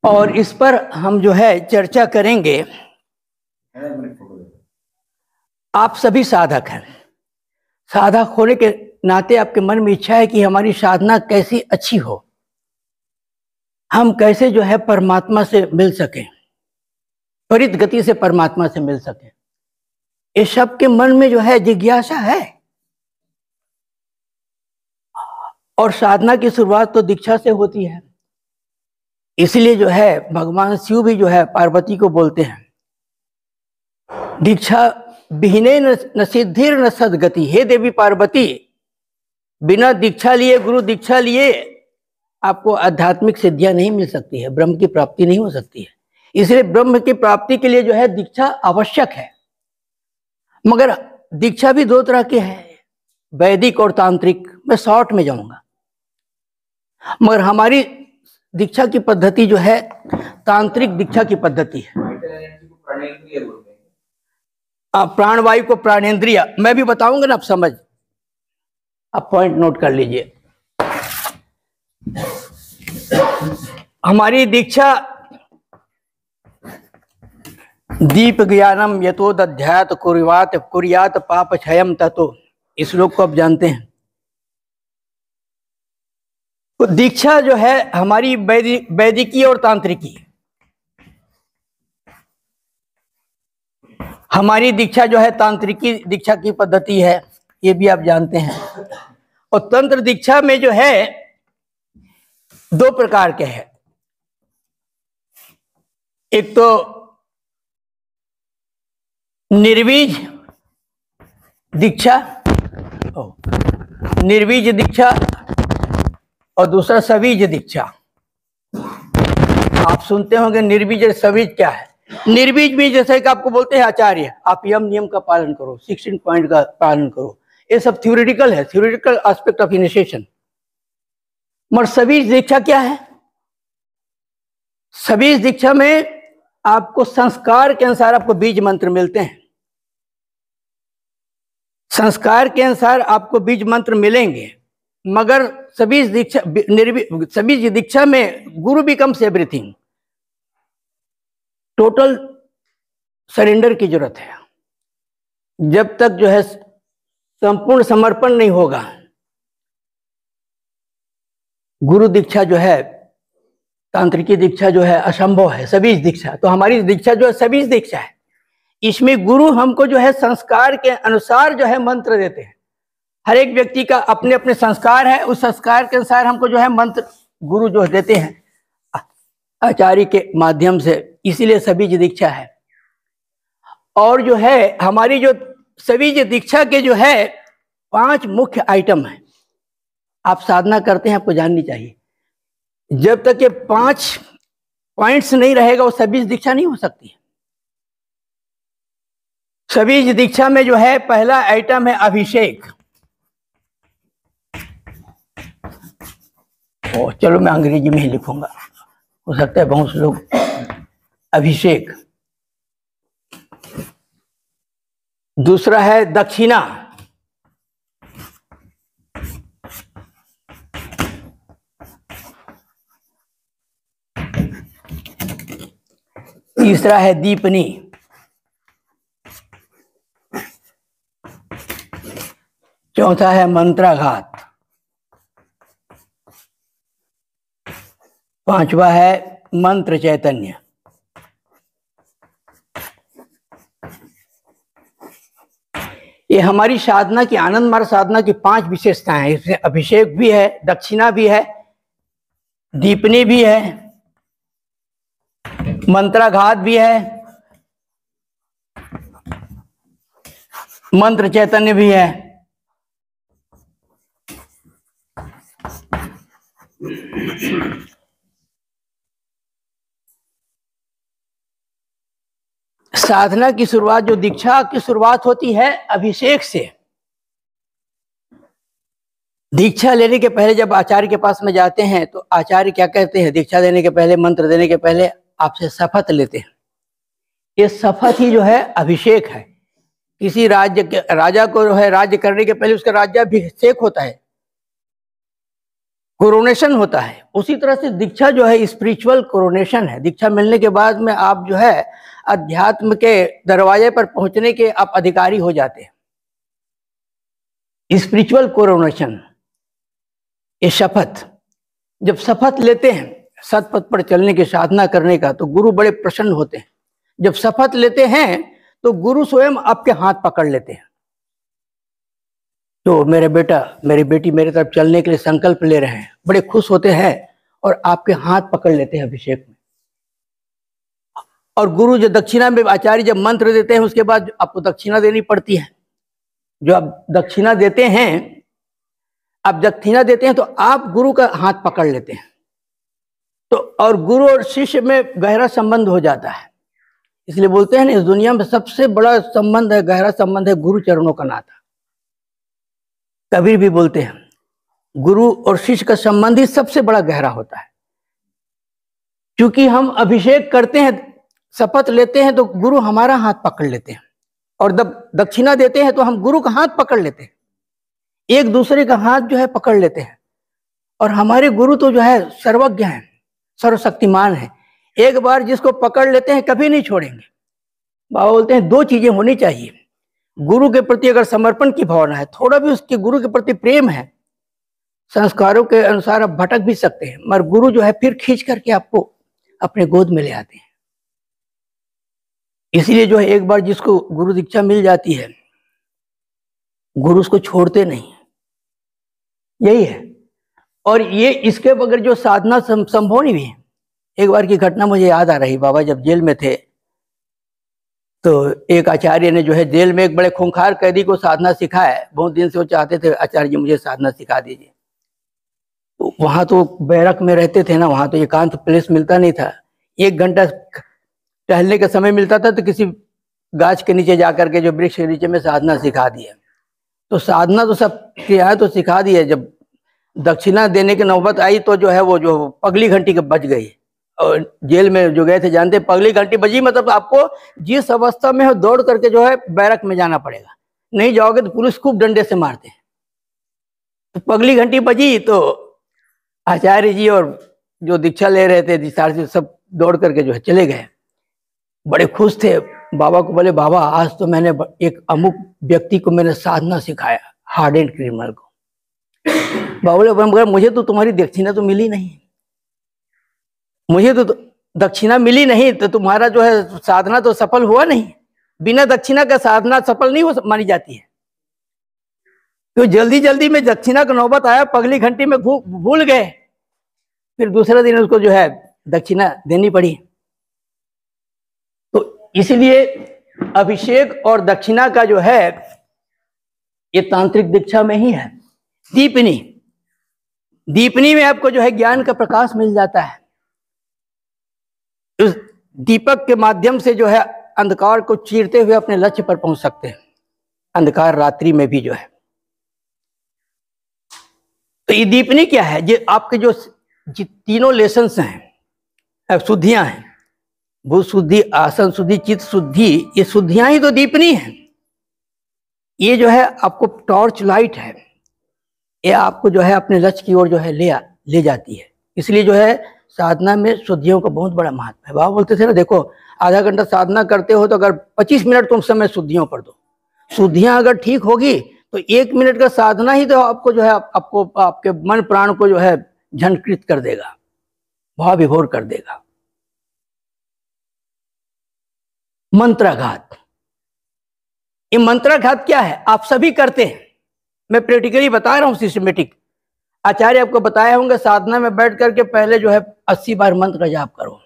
और इस पर हम जो है चर्चा करेंगे। आप सभी साधक हैं। साधक होने के नाते आपके मन में इच्छा है कि हमारी साधना कैसी अच्छी हो। हम कैसे जो है परमात्मा से मिल सकें। त्वरित गति से परमात्मा से मिल सके। इस सब के मन में जो है जिज्ञासा है। और साधना की शुरुआत तो दीक्षा से होती है। इसलिए जो है भगवान शिव भी जो है पार्वती को बोलते हैं, दीक्षा बिहने न सिद्धिर न सदगति। हे देवी पार्वती, बिना दीक्षा लिए, गुरु दीक्षा लिए आपको आध्यात्मिक सिद्धियाँ नहीं मिल सकती है, ब्रह्म की प्राप्ति नहीं हो सकती है। इसलिए ब्रह्म की प्राप्ति के लिए जो है दीक्षा आवश्यक है। मगर दीक्षा भी दो तरह की है, वैदिक और तांत्रिक। मैं शॉर्ट में जाऊँगा। मगर हमारी दीक्षा की पद्धति जो है, तांत्रिक दीक्षा की पद्धति है। प्राणवायु को प्राणेन्द्रिय मैं भी बताऊँगा ना, आप समझ। आप पॉइंट नोट कर लीजिए। हमारी दीक्षा दीप ज्ञानम यथोध्यात कुरियात कुरियात पाप क्षयम ततो। इस श्लोक को आप जानते हैं। तो दीक्षा जो है हमारी वैदिकी और तांत्रिकी। हमारी दीक्षा जो है तांत्रिकी दीक्षा की पद्धति है, ये भी आप जानते हैं। और तंत्र दीक्षा में जो है, दो प्रकार के हैं। एक तो निर्वीज दीक्षा निर्वीज दीक्षा और दूसरा सवीज दीक्षा। आप सुनते होंगे निर्वीज सवीज क्या है? निर्वीज भी जैसे कि आपको बोलते हैं आचार्य, आप यम नियम का पालन करो सिक्सटीन पॉइंट का पालन करो। ये सब थ्योरिटिकल है थ्योरिटिकल एस्पेक्ट ऑफ़ इनिशिएशन मगर सवीज दीक्षा क्या है? सवीज दीक्षा में आपको संस्कार के अनुसार आपको बीज मंत्र मिलते हैं। संस्कार के अनुसार आपको बीज मंत्र मिलेंगे। मगर सभी दीक्षा सभी दीक्षा में गुरु बिकम्स एवरीथिंग टोटल सरेंडर की ज़रूरत है। जब तक जो है संपूर्ण समर्पण नहीं होगा, गुरु दीक्षा जो है, तांत्रिकी दीक्षा जो है, असंभव है। सभी दीक्षा तो हमारी दीक्षा जो है, सभी दीक्षा है। इसमें गुरु हमको जो है संस्कार के अनुसार जो है मंत्र देते हैं। हर एक व्यक्ति का अपने अपने संस्कार है, उस संस्कार के अनुसार हमको जो है मंत्र गुरु जो देते हैं। आचार्य के माध्यम से, इसीलिए सभी दीक्षा है। और जो है, हमारी जो सभी दीक्षा के जो है, पाँच मुख्य आइटम है। आप साधना करते हैं, आपको जाननी चाहिए। जब तक ये पाँच पॉइंट्स नहीं रहेगा, वो सभी दीक्षा नहीं हो सकती। सभी दीक्षा में जो है पहला आइटम है अभिषेक। ओ, चलो मैं अंग्रेज़ी में ही लिखूँगा। हो सकता है बहुत से लोग अभिषेक। दूसरा है दक्षिणा। तीसरा है दीपनी। चौथा है मंत्राघात। पांचवा है मंत्र चैतन्य। ये हमारी साधना की आनंद मार्ग साधना की पाँच विशेषताएँ हैं। इसमें अभिषेक भी है, दक्षिणा भी है, दीपनी भी है, मंत्राघात भी है, मंत्र चैतन्य भी है। साधना की शुरुआत जो दीक्षा की शुरुआत होती है अभिषेक से। दीक्षा लेने के पहले जब आचार्य के पास में जाते हैं तो आचार्य क्या कहते हैं? दीक्षा देने के पहले, मंत्र देने के पहले आपसे शपथ लेते हैं। ये शपथ ही जो है अभिषेक है। किसी राज्य के, राजा को जो है राज्य करने के पहले उसका राज्याभिषेक होता है। कोरोनेशन होता है। उसी तरह से दीक्षा जो है स्पिरिचुअल कोरोनेशन है। दीक्षा मिलने के बाद में आप जो है, अध्यात्म के दरवाजे पर पहुँचने के आप अधिकारी हो जाते हैं। स्पिरिचुअल कोरोनेशन ये शपथ। जब शपथ लेते हैं सतपथ पर चलने की साधना करने का तो गुरु बड़े प्रसन्न होते हैं। जब शपथ लेते हैं तो गुरु स्वयं आपके हाथ पकड़ लेते हैं। तो मेरे बेटा, मेरी बेटी मेरे तरफ़ चलने के लिए संकल्प ले रहे हैं। बड़े खुश होते हैं और आपके हाथ पकड़ लेते हैं अभिषेक में। और गुरु जो दक्षिणा में आचार्य जब मंत्र देते हैं, उसके बाद आपको दक्षिणा देनी पड़ती है। जो आप दक्षिणा देते हैं, आप दक्षिणा देते हैं तो आप गुरु का हाथ पकड़ लेते हैं। तो और गुरु और शिष्य में गहरा संबंध हो जाता है। इसलिए बोलते हैं ना, इस दुनिया में सबसे बड़ा संबंध है, गहरा संबंध है गुरु चरणों का नाता। कबीर भी बोलते हैं, गुरु और शिष्य का संबंध ही सबसे बड़ा गहरा होता है। क्योंकि हम अभिषेक करते हैं, शपथ लेते हैं तो गुरु हमारा हाथ पकड़ लेते हैं। और जब दक्षिणा देते हैं तो हम गुरु का हाथ पकड़ लेते हैं। एक दूसरे का हाथ जो है पकड़ लेते हैं। और हमारे गुरु तो जो है सर्वज्ञ हैं, सर्वशक्तिमान है। एक बार जिसको पकड़ लेते हैं, कभी नहीं छोड़ेंगे। बाबा बोलते हैं, दो चीज़ें होनी चाहिए। गुरु के प्रति अगर समर्पण की भावना है, थोड़ा भी उसके गुरु के प्रति प्रेम है, संस्कारों के अनुसार आप भटक भी सकते हैं, मगर गुरु जो है फिर खींच करके आपको अपने गोद में ले आते हैं। इसलिए जो है एक बार जिसको गुरु दीक्षा मिल जाती है, गुरु उसको छोड़ते नहीं यही है। और ये इसके बगैर जो साधना संभव नहीं भी एक बार की घटना मुझे याद आ रही, बाबा जब जेल में थे तो एक आचार्य ने जो है जेल में एक बड़े खूंखार कैदी को साधना सिखाया। बहुत दिन से वो चाहते थे, आचार्य जी मुझे साधना सिखा दीजिए। तो वहाँ तो बैरक में रहते थे ना, वहाँ तो एकांत प्लेस मिलता नहीं था। एक घंटा टहलने का समय मिलता था तो किसी गाछ के नीचे जाकर के जो वृक्ष के नीचे में साधना सिखा दिया। तो साधना तो सब किया तो सिखा दिया। जब दक्षिणा देने की नौबत आई तो जो है वो, जो पगली घंटी के बच गई। और जेल में जो गए थे, जानते पगली घंटी बजी मतलब आपको जिस अवस्था में हो, दौड़ करके जो है, बैरक में जाना पड़ेगा। नहीं जाओगे तो पुलिस खूब डंडे से मारते तो पगली घंटी बजी तो आचार्य जी और जो दीक्षा ले रहे थे दिशार्थी सब दौड़ करके जो है चले गए। बड़े खुश थे। बाबा को बोले, बाबा, आज तो मैंने एक अमुक व्यक्ति को मैंने साधना सिखाया, हार्ड एंड क्रिमिनल को। बाबा बोले मगर मुझे तो तुम्हारी दक्षिणा तो मिली नहीं। मुझे तो दक्षिणा मिली नहीं तो तुम्हारा जो है साधना तो सफल हुआ नहीं। बिना दक्षिणा का साधना सफल नहीं हो मानी जाती है। तो जल्दी जल्दी में दक्षिणा का नौबत आया, पगली घंटी में भूल गए। फिर दूसरे दिन उसको जो है दक्षिणा देनी पड़ी। तो इसलिए अभिषेक और दक्षिणा का जो है, ये तांत्रिक दीक्षा में ही है। दीपनी। दीपनी में आपको जो है ज्ञान का प्रकाश मिल जाता है। उस दीपक के माध्यम से जो है अंधकार को चीरते हुए अपने लक्ष्य पर पहुँच सकते हैं। अंधकार रात्रि में भी जो है। तो ये दीपनी क्या है? ये आपके जो तीनों लेसन हैं शुद्धियाँ हैं, भू शुद्धि, आसन शुद्धि, चित्त शुद्धि, ये शुद्धियाँ ही तो दीपनी है। ये जो है आपको टॉर्च लाइट है। ये आपको जो है अपने लक्ष्य की ओर जो है ले ले जाती है। इसलिए जो है साधना में शुद्धियों का बहुत बड़ा महत्व है। बाबा बोलते थे ना देखो आधा घंटा साधना करते हो तो अगर 25 मिनट तुम समय शुद्धियों पर दो। शुद्धियाँ अगर ठीक होगी तो एक मिनट का साधना ही तो आपको जो है आप, आपको आपके मन प्राण को जो है झनकृत कर देगा भाव विभोर कर देगा। मंत्राघात। ये मंत्राघात क्या है? आप सभी करते हैं। मैं प्रैक्टिकली बता रहा हूँ सिस्टमेटिक आचार्य आपको बताए होंगे, साधना में बैठ करके पहले जो है अस्सी बार मंत्र का जाप करो।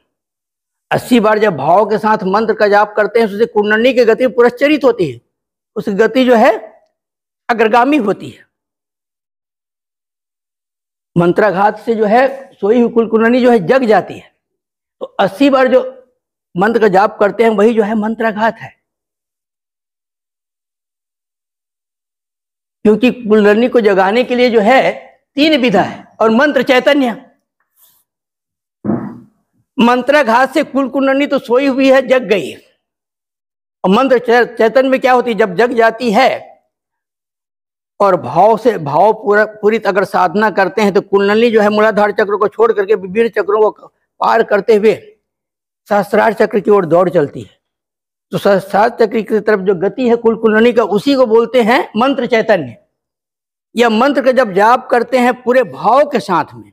अस्सी बार जब भाव के साथ मंत्र का जाप करते हैं, उससे कुंडली की गति पुरस्चरित होती है। उसकी गति जो है, अग्रगामी होती है। मंत्राघात से जो है, सोई हुई कुल जो है, जग जाती है। तो अस्सी बार जो मंत्र का जाप करते हैं, वही जो है मंत्राघात है। क्योंकि कुलरनी को जगाने के लिए जो है तीन विधा है, और मंत्र चैतन्य। मंत्र मंत्राघात से कुल कुंडली तो सोई हुई है, जग गई और मंत्र चैतन्य में क्या होती है? जब जग जाती है, और भाव से, भाव पूरा पूरी अगर साधना करते हैं तो कुंडली जो है मूलाधार चक्र को छोड़ करके विभिन्न चक्रों को पार करते हुए सहस्त्रार चक्र की ओर दौड़ चलती है। तो सहस्त्रार चक्र की तरफ़ जो गति है कुल कुंडली का, उसी को बोलते हैं मंत्र चैतन्य। यह मंत्र का जब जाप करते हैं पूरे भाव के साथ में,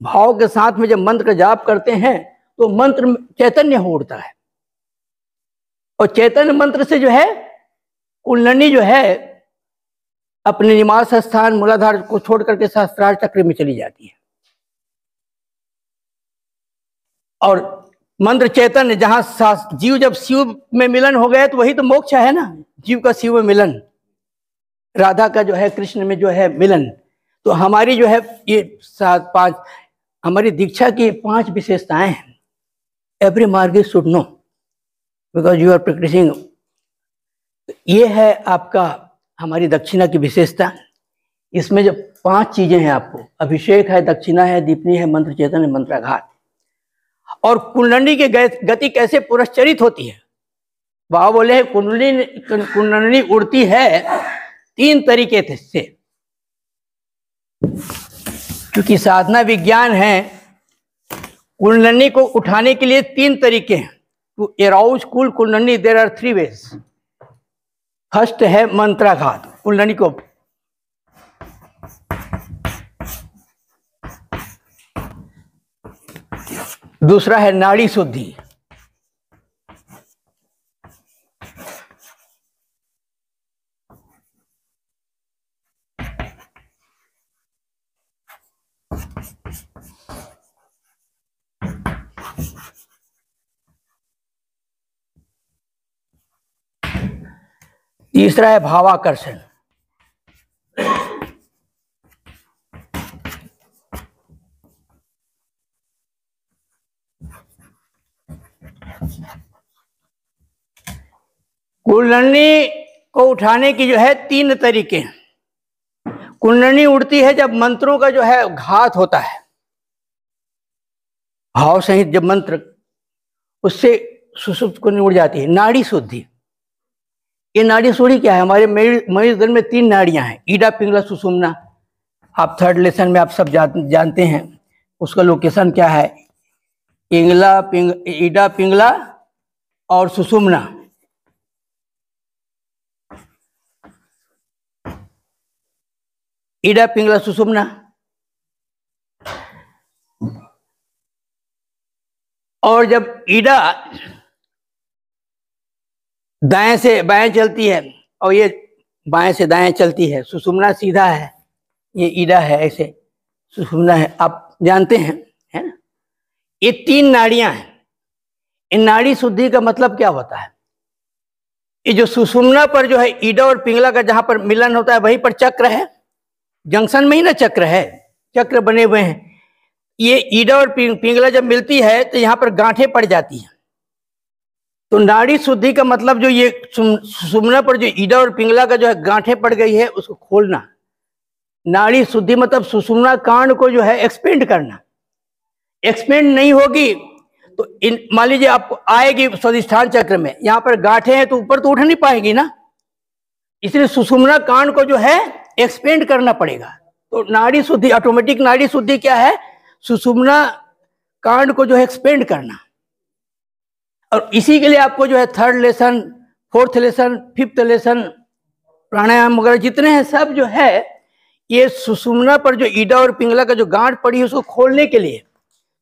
भाव के साथ में जब मंत्र का जाप करते हैं तो मंत्र चैतन्य हो उठता है। और चैतन्य मंत्र से जो है कुंडली जो है, अपने निवास स्थान, मूलाधार को छोड़ करके सहस्त्रार चक्र में चली जाती है। और मंत्र चैतन्य, जहाँ जीव जब शिव में मिलन हो गया तो वही तो मोक्ष है ना? जीव का शिव में मिलन। राधा का जो है, कृष्ण में जो है मिलन। तो हमारी जो है, ये सात, पाँच, हमारी दीक्षा की पाँच विशेषताएँ हैं। Every marga should know because you are practicing ये है आपका, हमारी दक्षिणा की विशेषता। इसमें जो पाँच चीज़ें हैं आपको, अभिषेक है, दक्षिणा है, दीपनी है, मंत्र चेतन है मंत्राघात। और कुंडली की गति कैसे पुरस्चरित होती है? बाबा बोले कुंडली कुंडली उड़ती है तीन तरीके थे से। क्योंकि साधना विज्ञान है कुंडली को उठाने के लिए तीन तरीके हैं। To arouse kulakundalini there are three ways first है मंत्राघात कुंडली को। दूसरा है नाड़ी शुद्धि। तीसरा है भावाकर्षण। कुंडली को उठाने की जो है तीन तरीके हैं। कुंडली उड़ती है जब मंत्रों का जो है घात होता है। भाव सहित जब मंत्र, उससे सुसुप्त को उड़ जाती है। नाड़ी शुद्धि। ये नाड़ी सूढ़ी क्या है? हमारे मयूर में तीन नाड़ियाँ हैं। ईडा, पिंगला, सुसुमना। आप थर्ड लेसन में आप सब जानते हैं। उसका लोकेशन क्या है? इंगला पिंग, ईडा, पिंगला और सुसुमना। ईडा, पिंगला, सुसुमना। और जब ईडा दाएँ से, बाएँ चलती है और ये बाएँ से दाएँ चलती है। सुषुम्ना सीधा है, ये ईडा है, ऐसे सुषुम्ना है। आप जानते हैं, है ना? ये तीन नाड़ियाँ हैं। इन नाड़ी शुद्धि का मतलब क्या होता है? ये जो सुषुम्ना पर जो है ईडा और पिंगला का जहाँ पर मिलन होता है, वहीं पर चक्र है। जंक्शन में ही ना चक्र है, चक्र बने हुए हैं। ये ईडा और पिंगला जब मिलती है तो यहाँ पर गांठे पड़ जाती हैं। तो नाड़ी शुद्धि का मतलब जो ये सुमना पर जो ईडा और पिंगला का जो है गांठे पड़ गई है, उसको खोलना। नाड़ी शुद्धि मतलब सुषुम्ना कांड को जो है एक्सपेंड करना। एक्सपेंड नहीं होगी तो इन, मान लीजिए आप आएगी स्वाधिष्ठान चक्र में, यहाँ पर गांठे हैं तो ऊपर तो उठ नहीं पाएगी ना? इसलिए सुषुम्ना कांड को जो है एक्सपेंड करना पड़ेगा। तो नाड़ी शुद्धि ऑटोमेटिक नाड़ी शुद्धि क्या है? सुषुम्ना कांड को जो है एक्सपेंड करना। और इसी के लिए आपको जो है third lesson fourth lesson fifth lesson प्राणायाम वगैरह जितने हैं सब जो है, ये सुसुमना पर जो ईडा और पिंगला का जो गांठ पड़ी है उसको खोलने के लिए।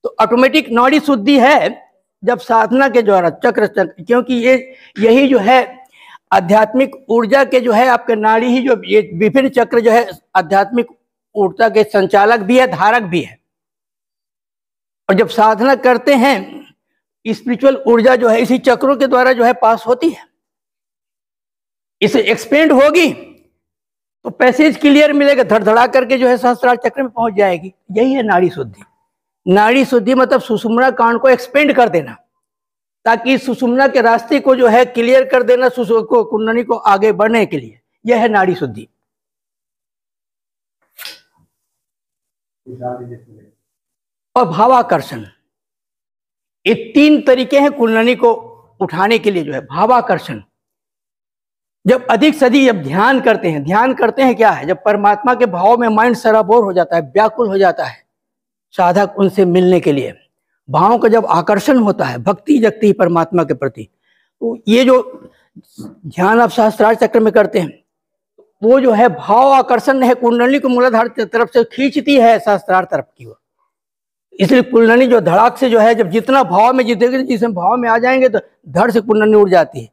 तो ऑटोमेटिक नाड़ी शुद्धि है जब साधना के द्वारा, चक्र चक्र, क्योंकि ये, यही जो है आध्यात्मिक ऊर्जा के जो है आपके नाड़ी ही जो ये विभिन्न चक्र जो है, आध्यात्मिक ऊर्जा के संचालक भी है, धारक भी है। और जब साधना करते हैं स्पिरिचुअल ऊर्जा जो है इसी चक्रों के द्वारा जो है पास होती है। इसे एक्सपेंड होगी तो पैसेज क्लियर मिलेगा, धड़धड़ा करके जो है सहस्त्रार चक्र में पहुँच जाएगी। यही है नाड़ी शुद्धि। नाड़ी शुद्धि मतलब सुषुम्ना कांड को एक्सपेंड कर देना, ताकि सुषुम्ना के रास्ते को जो है क्लियर कर देना को, कुंडली को आगे बढ़ने के लिए। यह है नाड़ी शुद्धि। और भावाकर्षण। ये तीन तरीके हैं कुंडली को उठाने के लिए जो है, भावाकर्षण। जब अधिक से अधिक जब ध्यान करते हैं, ध्यान करते हैं क्या है? जब परमात्मा के भाव में माइंड सराबोर हो जाता है, व्याकुल हो जाता है, साधक उनसे मिलने के लिए। भाव का जब आकर्षण होता है, भक्ति जगती परमात्मा के प्रति तो ये जो ध्यान आप शास्त्रार चक्र में करते हैं, वो जो है भाव आकर्षण है कुंडली को मूलाधार तरफ़ से खींचती है शास्त्रार तरफ़ की ओर। इसलिए कुंडली जो धड़ाक से जो है, जब जितना भाव में जीतेंगे जिसमें भाव में आ जाएँगे तो धड़ से कुंडली उड़ जाती है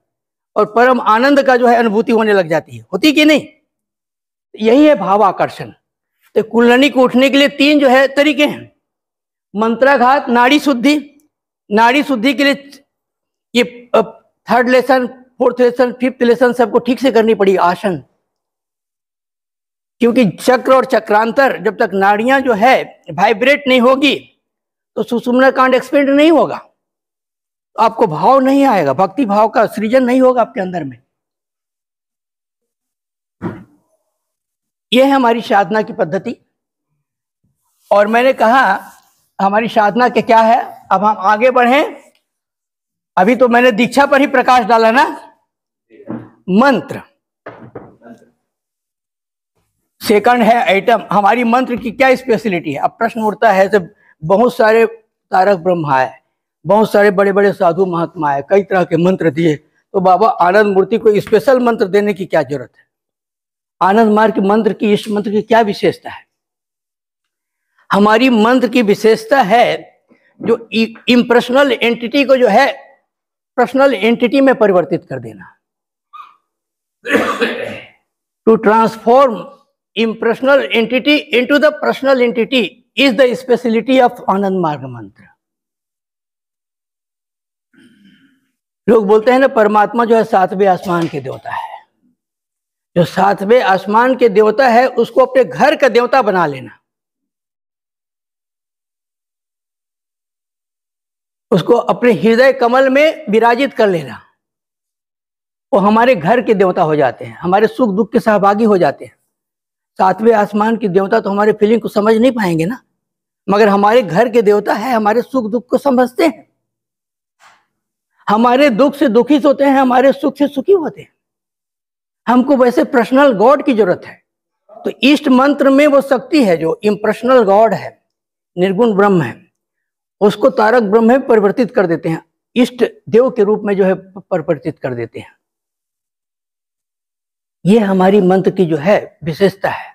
और परम आनंद का जो है अनुभूति होने लग जाती है। होती कि नहीं? यही है भाव आकर्षण। तो कुंडली को उठने के लिए तीन जो है तरीके हैं। मंत्राघात, नाड़ी शुद्धि। नाड़ी शुद्धि के लिए ये third lesson fourth lesson fifth lesson सबको ठीक से करनी पड़ी, आसन। क्योंकि चक्र और चक्रांतर, जब तक नाड़ियाँ जो है वाइब्रेट नहीं होगी तो सुषुम्ना कांड एक्सपेंड नहीं होगा। तो आपको भाव नहीं आएगा, भक्ति भाव का सृजन नहीं होगा आपके अंदर में। यह है हमारी साधना की पद्धति। और मैंने कहा, हमारी साधना के क्या है? अब हम आगे बढ़े। अभी तो मैंने दीक्षा पर ही प्रकाश डाला ना। मंत्र। सेकंड है आइटम हमारी मंत्र की क्या स्पेशलिटी है? अब प्रश्न उठता है जब बहुत सारे तारक ब्रह्मा है, बहुत सारे बड़े बड़े साधु महात्मा है, कई तरह के मंत्र दिए। तो बाबा, आनंद मूर्ति को स्पेशल मंत्र देने की क्या ज़रूरत है? आनंद मार्ग मंत्र की, इस मंत्र की क्या विशेषता है? हमारी मंत्र की विशेषता है जो इम्प्रशनल एंटिटी को जो है पर्सनल एंटिटी में परिवर्तित कर देना। To transform impersonal entity into the personal entity is the speciality of Ananda Marga मंत्र लोग बोलते हैं ना, परमात्मा जो है सातवें आसमान के देवता है। जो सातवें आसमान के देवता है, उसको अपने घर का देवता बना लेना। उसको अपने हृदय कमल में विराजित कर लेना। वो हमारे घर के देवता हो जाते हैं, हमारे सुख दुख के सहभागी हो जाते हैं। सातवें आसमान की देवता तो हमारे फीलिंग को समझ नहीं पाएँगे ना। मगर हमारे घर के देवता है, हमारे सुख दुख को समझते हैं। हमारे दुख से दुखी होते हैं, हमारे सुख से सुखी होते हैं। हमको वैसे पर्सनल गॉड की ज़रूरत है। तो ईस्ट मंत्र में वो शक्ति है जो इम्पर्सनल गॉड है, निर्गुण ब्रह्म है, उसको तारक ब्रह्म में परिवर्तित कर देते हैं इष्ट देव के रूप में जो है परिवर्तित कर देते हैं। ये हमारी मंत्र की जो है विशेषता है।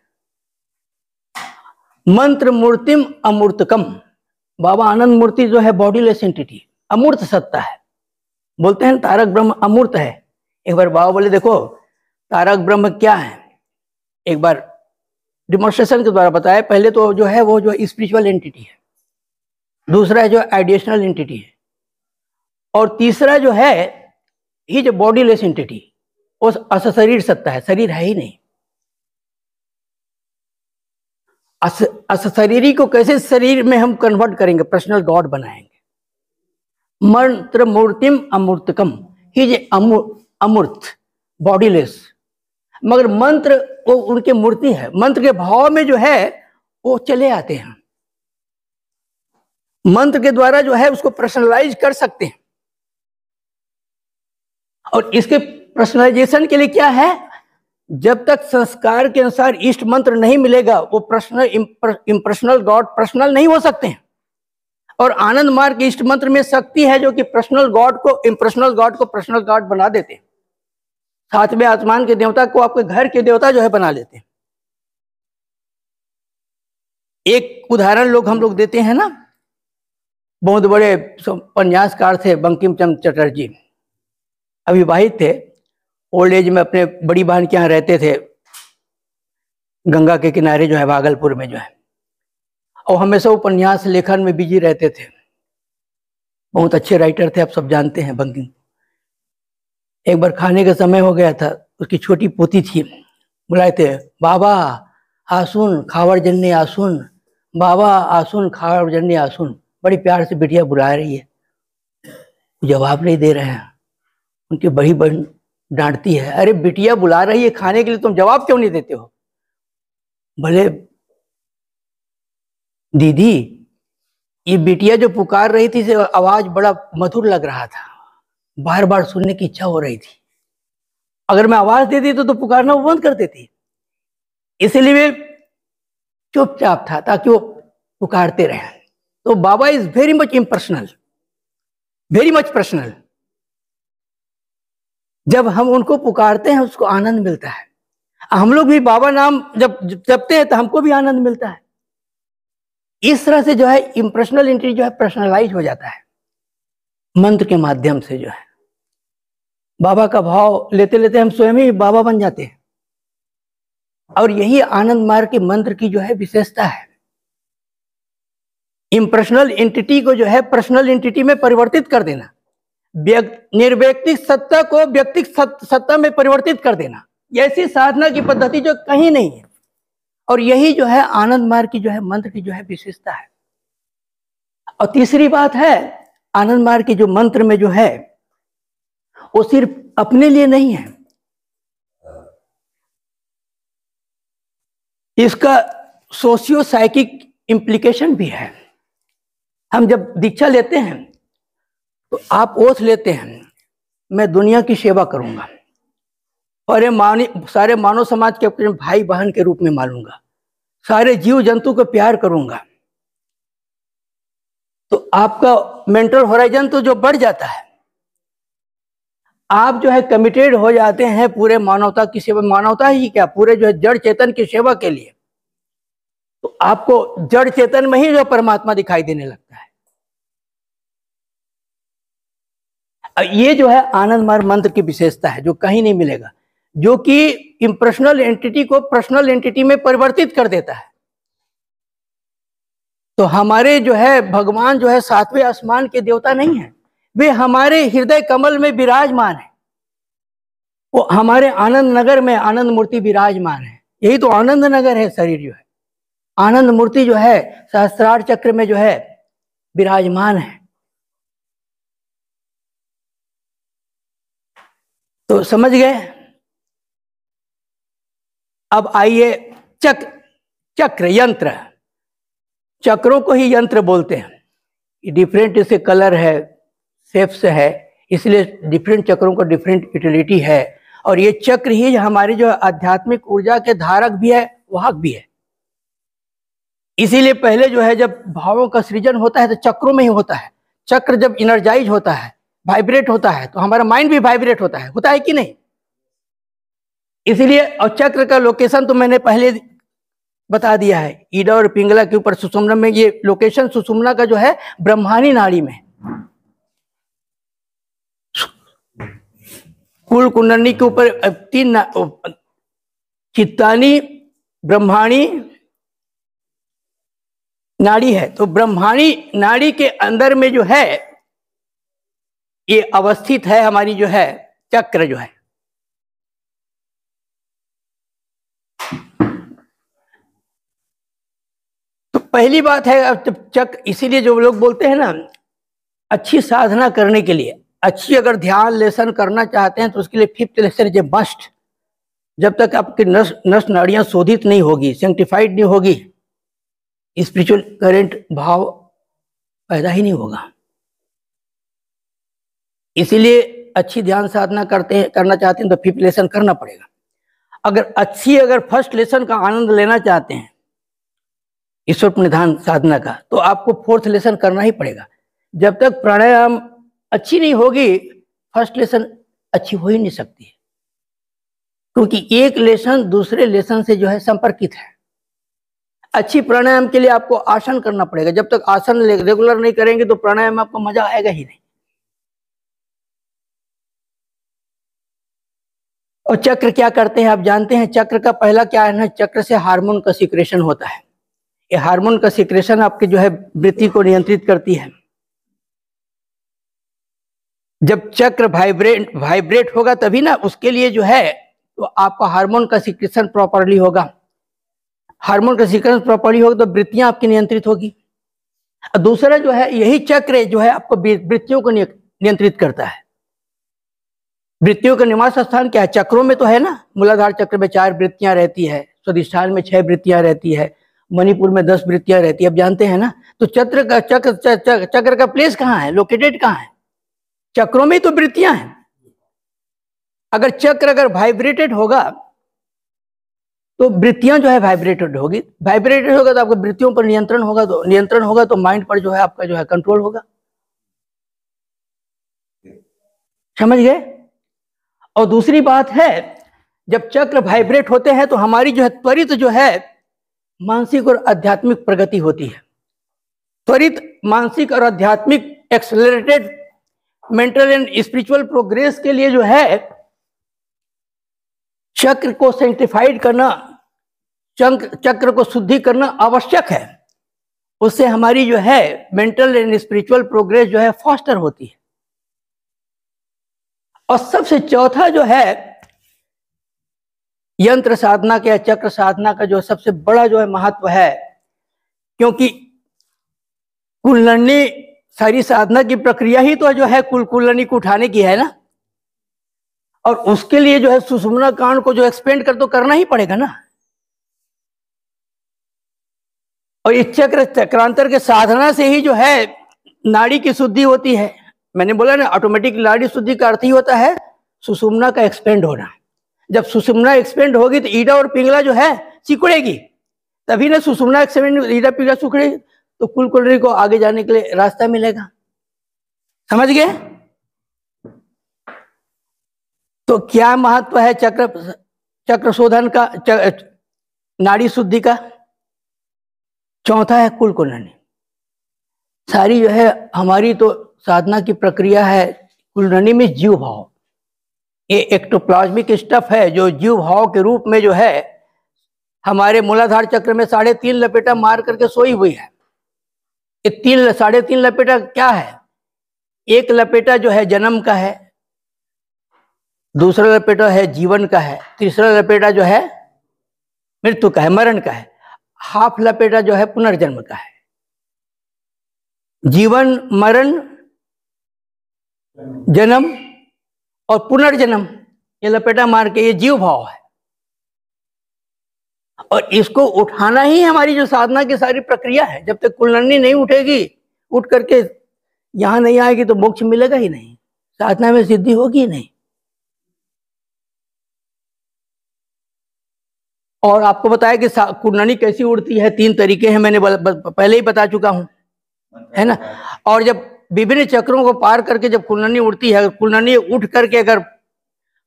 मंत्र मूर्तिम अमूर्तकम। बाबा आनंद मूर्ति जो है बॉडीलेस एंटिटी अमूर्त सत्ता है। बोलते हैं, तारक ब्रह्म अमूर्त है। एक बार बाबा बोले, देखो, तारक ब्रह्म क्या है? एक बार डिमोन्स्ट्रेशन के द्वारा बताया, पहले तो जो है, वो जो स्पिरिचुअल एंटिटी है। दूसरा है जो एडिशनल एंटिटी है। और तीसरा जो है, ही जो बॉडीलेस एंटिटी वो शरीर सत्ता है। शरीर है ही नहीं। अस, अस शरीरी को कैसे शरीर में हम कन्वर्ट करेंगे? पर्सनल गॉड बनाएँगे। मंत्र मूर्तिम अमूर्तकम। ही जे अमूर्त बॉडीलेस मगर मंत्र वो उनकी मूर्ति है। मंत्र के भाव में जो है वो चले आते हैं। मंत्र के द्वारा जो है उसको पर्सनलाइज कर सकते हैं। और इसके पर्सनलाइजेशन के लिए क्या है? जब तक संस्कार के अनुसार इष्ट मंत्र नहीं मिलेगा, वो पर्सनल इम्पर्सनल गॉड पर्सनल नहीं हो सकते हैं। और आनंद मार्ग इष्ट मंत्र में शक्ति है जो कि पर्सनल गॉड को इम्पर्सनल गॉड को पर्सनल गॉड बना देते हैं। साथ में आसमान के देवता को आपके घर के देवता जो है बना लेते हैं। एक उदाहरण लोग हम लोग देते हैं ना, बहुत बड़े उपन्यासकार थे बंकिम चंद्र चटर्जी। अविवाहित थे। ओल्ड एज में अपने बड़ी बहन के यहाँ रहते थे। गंगा के किनारे जो है, भागलपुर में जो है। और हमेशा उपन्यास लेखन में बिज़ी रहते थे। बहुत अच्छे राइटर थे, आप सब जानते हैं बंकिम। एक बार खाने का समय हो गया था, उसकी छोटी पोती थी। बुलाए थे, बाबा, आसुन, खावर जन्ने आसुन। बाबा, आसुन, खावर जन्ने आसुन। बड़ी प्यार से बिटिया बुला रही है। जवाब नहीं दे रहे हैं। उनकी बड़ी बहन डांटती है अरे बिटिया बुला रही है खाने के लिए तुम जवाब क्यों नहीं देते हो? भले दीदी ये बिटिया जो पुकार रही थी आवाज़ बड़ा मधुर लग रहा था। बार बार सुनने की इच्छा हो रही थी। अगर मैं आवाज़ देती तो, तो पुकारना वो बंद कर देती। इसलिए वे चुपचाप था ताकि वो पुकारते रहे। तो Baba is very much impersonal very much personal. जब हम उनको पुकारते हैं, उसको आनंद मिलता है। हम लोग भी बाबा नाम जब जपते हैं तो हमको भी आनंद मिलता है। इस तरह से जो है इम्प्रेशनल एंट्री जो है पर्सनलाइज हो जाता है। मंत्र के माध्यम से जो है। बाबा का भाव लेते लेते हम स्वयं ही बाबा बन जाते हैं। और यही आनंद मार्ग के मंत्र की जो है, विशेषता है। इम्प्रेशनल एंटिटी को जो है पर्सनल एंटिटी में परिवर्तित कर देना। निर्व्यक्तिक सत्ता को व्यक्तिक सत्ता में परिवर्तित कर देना। ऐसी साधना की पद्धति जो कहीं नहीं है। और यही जो है आनंद मार्ग की जो है, मंत्र की जो है विशेषता है। और तीसरी बात है, आनंद मार्ग की जो मंत्र में जो है, वो सिर्फ़ अपने लिए नहीं है। इसका सोशियो साइकिक इम्प्लीकेशन भी है। हम जब दीक्षा लेते हैं तो आप ओथ लेते हैं, मैं दुनिया की सेवा करूँगा। और ये सारे मानव समाज के अपने भाई बहन के रूप में मानूँगा। सारे जीव जंतु को प्यार करूँगा। तो आपका मेंटल होराइजन तो जो बढ़ जाता है, आप जो है कमिटेड हो जाते हैं पूरे मानवता की सेवा, मानवता ही क्या, पूरे जो है जड़ चेतन की सेवा के लिए। तो आपको जड़ चेतन में ही जो परमात्मा दिखाई देने लगता है। ये जो है आनंद मार्ग मंत्र की विशेषता है, जो कहीं नहीं मिलेगा, जो कि इम्प्रेशनल एंटिटी को पर्सनल एंटिटी में परिवर्तित कर देता है। तो हमारे जो है, भगवान जो है सातवें आसमान के देवता नहीं है। वे हमारे हृदय कमल में विराजमान है। वो हमारे आनंद नगर में आनंद मूर्ति विराजमान है। यही तो आनंद नगर है, शरीर जो है। आनंद मूर्ति जो है, सहस्त्रार चक्र में जो है, विराजमान है। तो समझ गए? अब आइए चक्र चक्र, यंत्र। चक्रों को ही यंत्र बोलते हैं। डिफरेंट इसके कलर है शेप्स है, इसलिए डिफरेंट चक्रों का डिफरेंट यूटिलिटी है। और ये चक्र ही हमारी जो आध्यात्मिक ऊर्जा के धारक भी है, वाहक भी है। इसीलिए पहले जो है जब भावों का सृजन होता है तो चक्रों में ही होता है। चक्र जब इनर्जाइज होता है वाइब्रेट होता है तो हमारा माइंड भी वाइब्रेट होता है। होता है कि नहीं? इसलिए और चक्र का लोकेशन तो मैंने पहले बता दिया है। ईडा और पिंगला के ऊपर सुषुम्ना में ये लोकेशन सुषुम्ना का जो है, ब्रह्मानी नाड़ी में। कुल कुंडली के ऊपर तीन चित्तानी, ब्रह्माणी नाड़ी है। तो ब्रह्माणी नाड़ी के अंदर में जो है ये अवस्थित है, हमारी जो है, चक्र जो है। तो पहली बात है चक्र, इसीलिए जो लोग बोलते हैं ना, अच्छी साधना करने के लिए, अच्छी अगर ध्यान लेसन करना चाहते हैं तो उसके लिए फिफ्थ लेसन ए मस्ट जब तक आपकी नस नस नाड़ियाँ शोधित नहीं होगी सेंटिफाइड नहीं होगी स्पिरिचुअल करंट भाव पैदा ही नहीं होगा। इसीलिए अच्छी ध्यान साधना करते हैं, करना चाहते हैं तो फिफ्थ लेसन करना पड़ेगा। अगर अच्छी, अगर फ़र्स्ट लेसन का आनंद लेना चाहते हैं, ईश्वर निधान साधना का तो आपको फोर्थ लेसन करना ही पड़ेगा। जब तक प्राणायाम अच्छी नहीं होगी फ़र्स्ट लेसन अच्छी हो ही नहीं सकती है। क्योंकि एक लेसन दूसरे लेसन से जो है संपर्कित है। अच्छी प्राणायाम के लिए आपको आसन करना पड़ेगा। जब तक आसन रेगुलर नहीं करेंगे तो प्राणायाम आपको मज़ा आएगा ही नहीं। और चक्र क्या करते हैं आप जानते हैं, चक्र का पहला क्या है ना, चक्र से हार्मोन का सिक्रेशन होता है। ये हार्मोन का सिक्रेशन आपके जो है वृत्ति को नियंत्रित करती है। जब चक्र वाइब्रेट वाइब्रेट होगा तभी ना उसके लिए जो है तो आपका हार्मोन का सिक्रेशन प्रॉपरली होगा। हार्मोन का सिक्रेशन प्रॉपरली होगा तो वृत्तियाँ आपकी नियंत्रित होगी। दूसरा जो है, यही चक्र जो है आपको वृत्तियों को नियंत्रित करता है। वृत्तियों का निवास स्थान क्या है? चक्रों में तो है ना? मूलाधार चक्र में चार वृत्तियाँ रहती है। स्वादिष्ठान में छह वृत्तियाँ रहती है। मणिपुर में दस वृत्तियाँ रहती है। अब जानते हैं ना? तो चक्र का चक्र, चक्र का प्लेस कहाँ है? लोकेटेड कहाँ है? चक्रों में तो वृत्तियाँ हैं। अगर चक्र अगर वाइब्रेटेड होगा तो वृत्तियाँ जो है वाइब्रेटेड होगी। वाइब्रेटेड होगा तो आपको वृत्तियों पर नियंत्रण होगा तो नियंत्रण होगा तो माइंड पर जो है आपका जो है कंट्रोल होगा। समझ गए? और दूसरी बात है, जब चक्र वाइब्रेट होते हैं तो हमारी जो है त्वरित जो है मानसिक और आध्यात्मिक प्रगति होती है। त्वरित मानसिक और आध्यात्मिक accelerated mental and spiritual progress के लिए जो है, चक्र को सेंटिफाइड करना चक्र को शुद्धि करना आवश्यक है। उससे हमारी जो है मेंटल एंड स्पिरिचुअल प्रोग्रेस जो है फास्टर होती है। और सबसे चौथा जो है, यंत्र साधना के चक्र साधना का जो सबसे बड़ा जो है महत्व है, क्योंकि कुलनी सारी साधना की प्रक्रिया ही तो जो है कुल कुलनी को उठाने की है ना? और उसके लिए जो है सुषमना कांड को जो एक्सपेंड कर तो करना ही पड़ेगा ना? और इस चक्र चक्रांतर के साधना से ही जो है नाड़ी की शुद्धि होती है। मैंने बोला ना ऑटोमेटिक नाड़ी शुद्धि का अर्थ ही होता है सुषुम्ना का एक्सपेंड होना। जब सुषुम्ना एक्सपेंड होगी तो ईडा और पिंगला जो है सिकुड़ेगी। तभी ना सुषुम्ना एक्सपेंड ईडा पिंगला सुखड़ेगी तो कुल कुलरी को आगे जाने के लिए रास्ता मिलेगा। समझ गए? तो क्या महत्व है चक्र चक्र शोधन का चक, नाड़ी शुद्धि का? चौथा है कुल कुलनी सारी जो है हमारी तो साधना की प्रक्रिया है कुलनी में जीव भाव। ये एक्टोप्लाज्मिक स्टफ़ है जो जीव भाव के रूप में जो है, हमारे मूलाधार चक्र में साढ़े तीन लपेटा मार करके सोई हुई है। ये तीन, साढ़े तीन लपेटा क्या है? एक लपेटा जो है जन्म का है, दूसरा लपेटा है जीवन का है, तीसरा लपेटा जो है मृत्यु का है, मरण का है। हाफ़ लपेटा जो है पुनर्जन्म का है। जीवन, मरण जन्म और पुनर्जन्म, ये लपेटा मार के ये जीव भाव है। और इसको उठाना ही हमारी जो साधना की सारी प्रक्रिया है। जब तक कुलनी नहीं उठेगी, उठ करके यहाँ नहीं आएगी तो मोक्ष मिलेगा ही नहीं। साधना में सिद्धि होगी नहीं। और आपको बताया कि कुंडली कैसी उड़ती है? तीन तरीके हैं, मैंने पहले ही बता चुका हूँ। है ना? और जब विभिन्न चक्रों को पार करके जब कुंडली उड़ती है कुंडली उठ करके अगर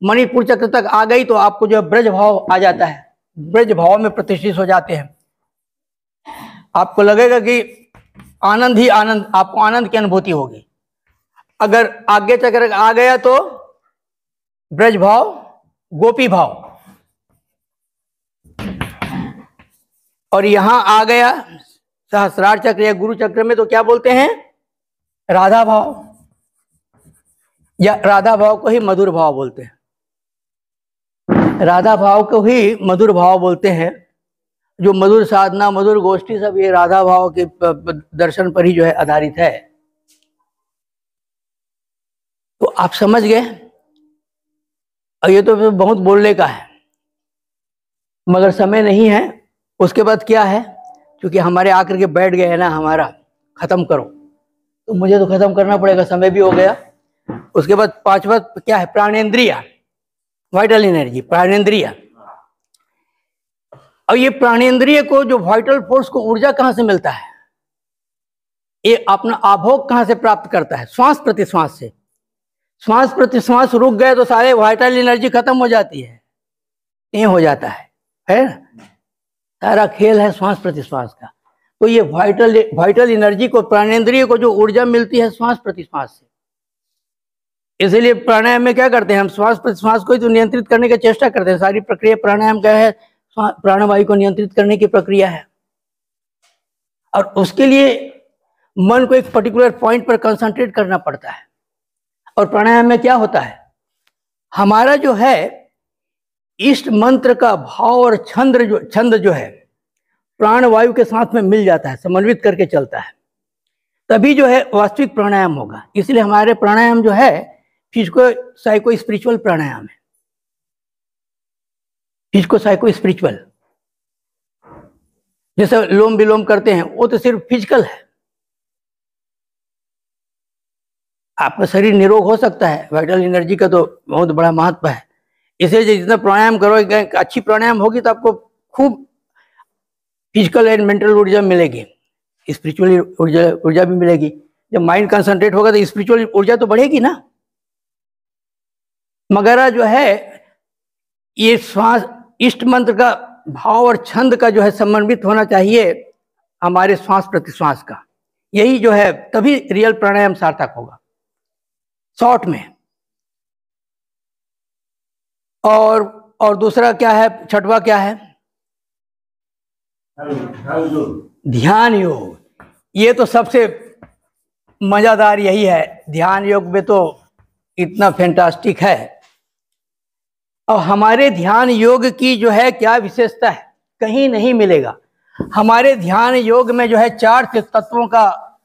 मणिपुर चक्र तक आ गई तो आपको जो ब्रज भाव आ जाता है। ब्रज भाव में प्रतिष्ठित हो जाते हैं। आपको लगेगा कि आनंद ही आनंद, आपको आनंद की अनुभूति होगी। अगर आगे चक्र आ गया तो ब्रज भाव, गोपी भाव। और यहाँ आ गया सहस्रार चक्र या गुरु चक्र में तो क्या बोलते हैं? राधा भाव, या राधा भाव को ही मधुर भाव बोलते हैं। राधा भाव को ही मधुर भाव बोलते हैं। जो मधुर साधना, मधुर गोष्ठी सब ये राधा भाव के दर्शन पर ही जो है आधारित है। तो आप समझ गए? ये तो बहुत बोलने का है। मगर समय नहीं है। उसके बाद क्या है? क्योंकि हमारे आकर के बैठ गए ना, हमारा खत्म करो। तो मुझे तो खत्म करना पड़ेगा, समय भी हो गया। उसके बाद पांचवा क्या है? प्राणेन्द्रिया वाइटल एनर्जी प्राणेन्द्रिय और ये प्राणेन्द्रिय को, जो वाइटल फोर्स को ऊर्जा कहाँ से मिलता है? ये अपना आभोग कहाँ से प्राप्त करता है? श्वास प्रतिश्वास से। श्वास प्रतिश्वास रुक गए तो सारे वाइटल एनर्जी खत्म हो जाती है। ये हो जाता है। है सारा खेल है श्वास प्रतिश्वास का। तो ये वाइटल वाइटल एनर्जी को प्राणेंद्रिय को जो ऊर्जा मिलती है श्वास प्रतिश्वास से। इसलिए प्राणायाम में क्या करते हैं हम? श्वास प्रतिश्वास को ही तो नियंत्रित करने की चेष्टा करते हैं। सारी प्रक्रिया प्राणायाम क्या है प्राणवायु को नियंत्रित करने की प्रक्रिया है। और उसके लिए मन को एक पर्टिकुलर पॉइंट पर कंसंट्रेट करना पड़ता है। और प्राणायाम में क्या होता है? हमारा जो है, इष्ट मंत्र का भाव और छंद जो छंद जो है प्राण वायु के साथ में मिल जाता है, समन्वित करके चलता है। तभी जो है वास्तविक प्राणायाम होगा। इसलिए हमारे प्राणायाम जो है फिजिको साइको स्पिरिचुअल प्राणायाम है। फिजिको साइको स्पिरिचुअल जैसे लोम विलोम करते हैं, वो तो सिर्फ़ फ़िज़िकल है। आपका शरीर निरोग हो सकता है वाइटल एनर्जी का तो बहुत बड़ा महत्व है। इसलिए जितना प्राणायाम करोगे, अच्छी प्राणायाम होगी तो आपको खूब फ़िज़िकल एंड मेंटल ऊर्जा मिलेगी स्पिरिचुअल ऊर्जा ऊर्जा भी मिलेगी। जब माइंड कंसंट्रेट होगा तो स्पिरिचुअल ऊर्जा तो बढ़ेगी ना? मगर जो है, ये श्वास, इष्ट मंत्र का भाव और छंद का जो है समन्वित होना चाहिए हमारे श्वास प्रतिश्वास का। यही जो है, तभी रियल प्राणायाम सार्थक होगा। शॉर्ट में। और और दूसरा क्या है, छठवा क्या है? ध्यान योग। ये तो सबसे मजादार यही है। ध्यान योग में तो इतना फैंटास्टिक है। और हमारे ध्यान योग की जो है क्या विशेषता है? कहीं नहीं मिलेगा। हमारे ध्यान योग में जो है चार तत्वों का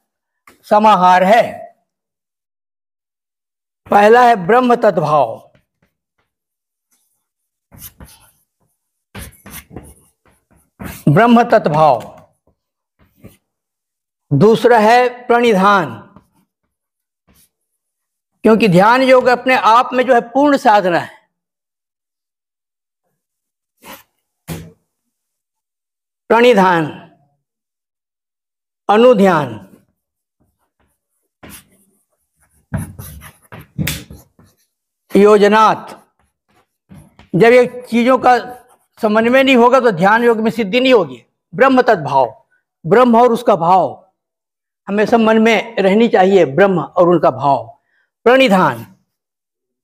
समाहार है। पहला है ब्रह्म तत्भाव ब्रह्म तत्भाव दूसरा है प्रणिधान। क्योंकि ध्यान योग अपने आप में जो है पूर्ण साधना है। प्रणिधान, अनुध्यान। योजनात्। जब ये चीज़ों का समन्वय नहीं होगा तो ध्यान योग में सिद्धि नहीं होगी। ब्रह्म तत्भाव ब्रह्म और उसका भाव। हमेशा मन में रहनी चाहिए ब्रह्म और उनका भाव। प्रणिधान।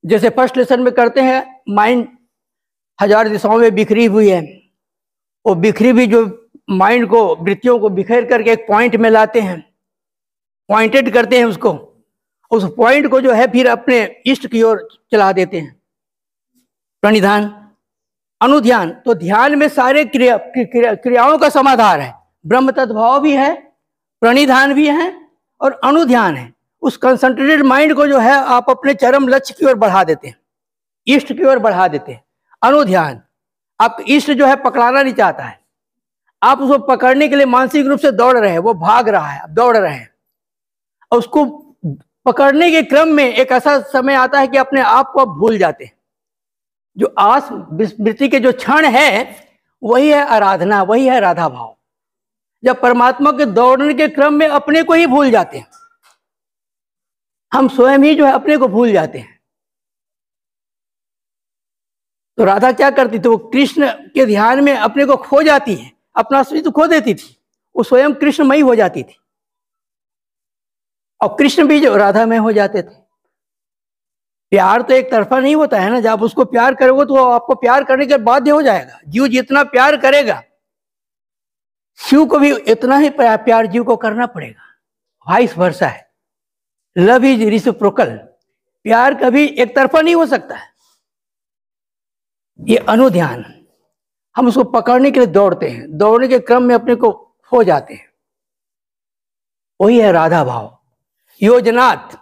जैसे फ़र्स्ट लेसन में करते हैं माइंड हज़ार दिशाओं में बिखरी हुई है। वो बिखरी भी जो माइंड को, वृत्तियों को बिखेर करके एक पॉइंट में लाते हैं। पॉइंटेड करते हैं उसको। उस पॉइंट को जो है फिर अपने इष्ट की ओर चला देते हैं। प्रणिधान। अनुध्यान तो ध्यान में सारे क्रिया, क्रिया क्रियाओं का समाधान है। ब्रह्म तद्भाव भी है प्रणिधान भी है और अनुध्यान है। उस कंसंट्रेटेड माइंड को जो है आप अपने चरम लक्ष्य की ओर बढ़ा देते हैं इष्ट की ओर बढ़ा देते हैं। अनुध्यान आप इष्ट जो है पकड़ाना नहीं चाहता है। आप उसको पकड़ने के लिए मानसिक रूप से दौड़ रहे हैं वो भाग रहा है दौड़ रहे हैं। और उसको पकड़ने के क्रम में एक ऐसा समय आता है कि अपने आप को आप भूल जाते हैं। जो आस विस्मृति के जो क्षण है, वही है आराधना, वही है राधा भाव। जब परमात्मा के दौड़ने के क्रम में अपने को ही भूल जाते हैं, हम स्वयं ही जो है अपने को भूल जाते हैं। तो राधा क्या करती थी? वो कृष्ण के ध्यान में अपने को खो जाती है, अपना अस्तित्व खो देती थी। वो स्वयं कृष्णमयी हो जाती थी। और कृष्ण भी जो राधा में हो जाते थे। प्यार तो एक तरफा नहीं होता है ना। जब आप उसको प्यार करोगे तो आपको प्यार करने के बाध्य हो जाएगा। जीव जितना प्यार करेगा, शिव को भी इतना ही प्यार जीव को करना पड़ेगा। वाइस वर्षा है। लव इज़ रिसिप्रोकल प्यार कभी एक तरफा नहीं हो सकता है। ये अनुध्यान। हम उसको पकड़ने के लिए दौड़ते हैं। दौड़ने के क्रम में अपने को खो जाते हैं। वही है राधा भाव। योजनात्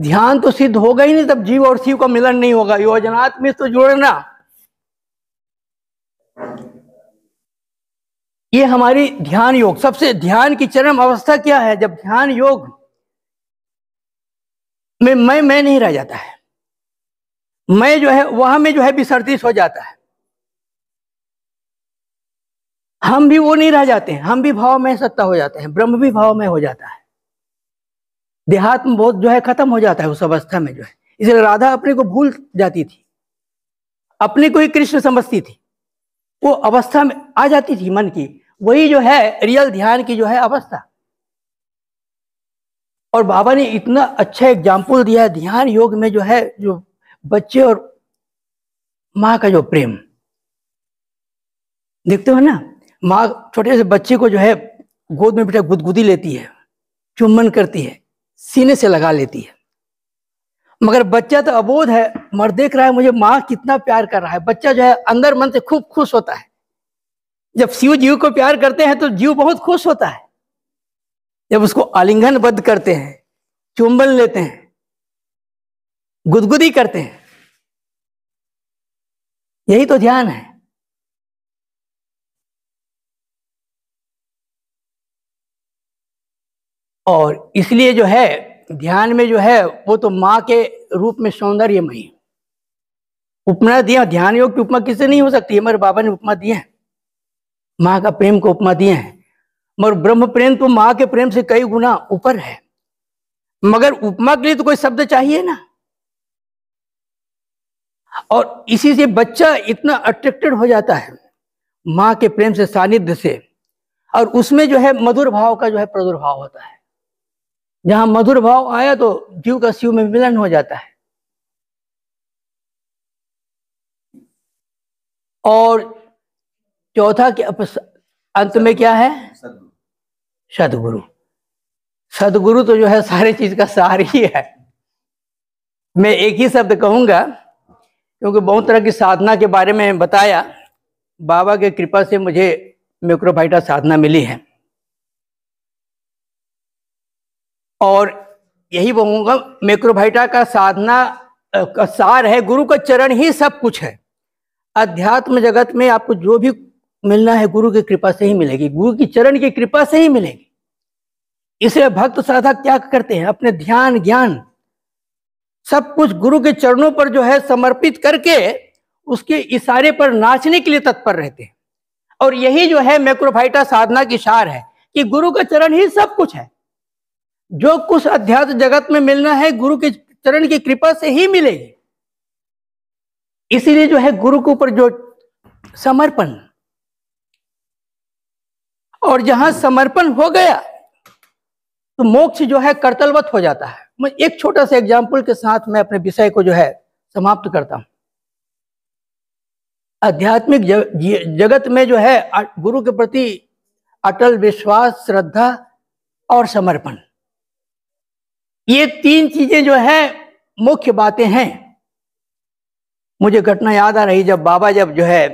ध्यान तो सिद्ध होगा ही नहीं तब जीव और शिव का मिलन नहीं होगा। योजनात् में तो जुड़ना ये हमारी ध्यान योग। सबसे ध्यान की चरम अवस्था क्या है? जब ध्यान योग में मैं मैं नहीं रह जाता है। मैं जो है, वहाँ में जो है विसर्जित हो जाता है। हम भी वो नहीं रह जाते हैं। हम भी भाव में सत्ता हो जाते हैं। ब्रह्म भी भाव में हो जाता है। देहात्म बहुत जो है खत्म हो जाता है उस अवस्था में जो है। इसलिए राधा अपने को भूल जाती थी। अपने को ही कृष्ण समझती थी। वो अवस्था में आ जाती थी मन की। वही जो है रियल ध्यान की जो है अवस्था। और बाबा ने इतना अच्छा एग्ज़ाम्पल दिया है, ध्यान योग में जो है, जो बच्चे और माँ का जो प्रेम। देखते हो ना? माँ छोटे से बच्चे को जो है गोद में बिठा गुदगुदी लेती है, चुम्बन करती है। सीने से लगा लेती है। मगर बच्चा तो अबोध है, मर देख रहा है मुझे, माँ कितना प्यार कर रहा है। बच्चा जो है, अंदर मन से खूब खुश होता है। जब शिव जीव को प्यार करते हैं तो जीव बहुत खुश होता है। जब उसको आलिंगन बद्ध करते हैं, चुंबन लेते हैं, गुदगुदी करते हैं, यही तो ध्यान है। और इसलिए जो है, ध्यान में जो है, वो तो माँ के रूप में सौंदर्यमयी। उपमा दिया, ध्यान योग की उपमा किससे नहीं हो सकती? हमारे बाबा ने उपमा दिए हैं। माँ का प्रेम को उपमा दिए हैं। मगर ब्रह्म प्रेम तो माँ के प्रेम से कई गुना ऊपर है। मगर उपमा के लिए तो कोई शब्द चाहिए ना। और इसी से बच्चा इतना अट्रैक्टेड हो जाता है माँ के प्रेम से, सानिध्य से। और उसमें जो है, मधुर भाव का जो है, प्रादुर्भाव होता है। जहाँ मधुर भाव आया तो जीव का शिव में मिलन हो जाता है। और चौथा क्या अंत में क्या है? सदगुरु। सदगुरु। तो जो है सारे चीज़ का सार ही है। मैं एक ही शब्द कहूँगा क्योंकि बहुत तरह की साधना के बारे में बताया। बाबा के कृपा से मुझे मैक्रोफाइटा साधना मिली है। और यही कहूँगा मैक्रोफाइटा का साधना का सार है, गुरु का चरण ही सब कुछ है। अध्यात्म जगत में आपको जो भी मिलना है, गुरु की कृपा से ही मिलेगी, गुरु की चरण की कृपा से ही मिलेगी। इसलिए भक्त साधक क्या करते हैं? अपने ध्यान, ज्ञान, सब कुछ गुरु के चरणों पर जो है समर्पित करके उसके इशारे पर नाचने के लिए तत्पर रहते हैं। और यही जो है मैक्रोफाइटा साधना की सार है कि गुरु का चरण ही सब कुछ है। जो कुछ अध्यात्म जगत में मिलना है, गुरु के चरण की कृपा से ही मिलेगी। इसीलिए जो है, गुरु के ऊपर जो समर्पण, और जहाँ समर्पण हो गया तो मोक्ष जो है कर्तलवत हो जाता है। मैं एक छोटा सा एग्ज़ाम्पल के साथ मैं अपने विषय को जो है, समाप्त करता हूँ। आध्यात्मिक जगत में जो है, गुरु के प्रति अटल विश्वास, श्रद्धा और समर्पण। ये तीन चीज़ें जो है, मुख्य बातें हैं। मुझे घटना याद आ रही, जब बाबा जब जो है,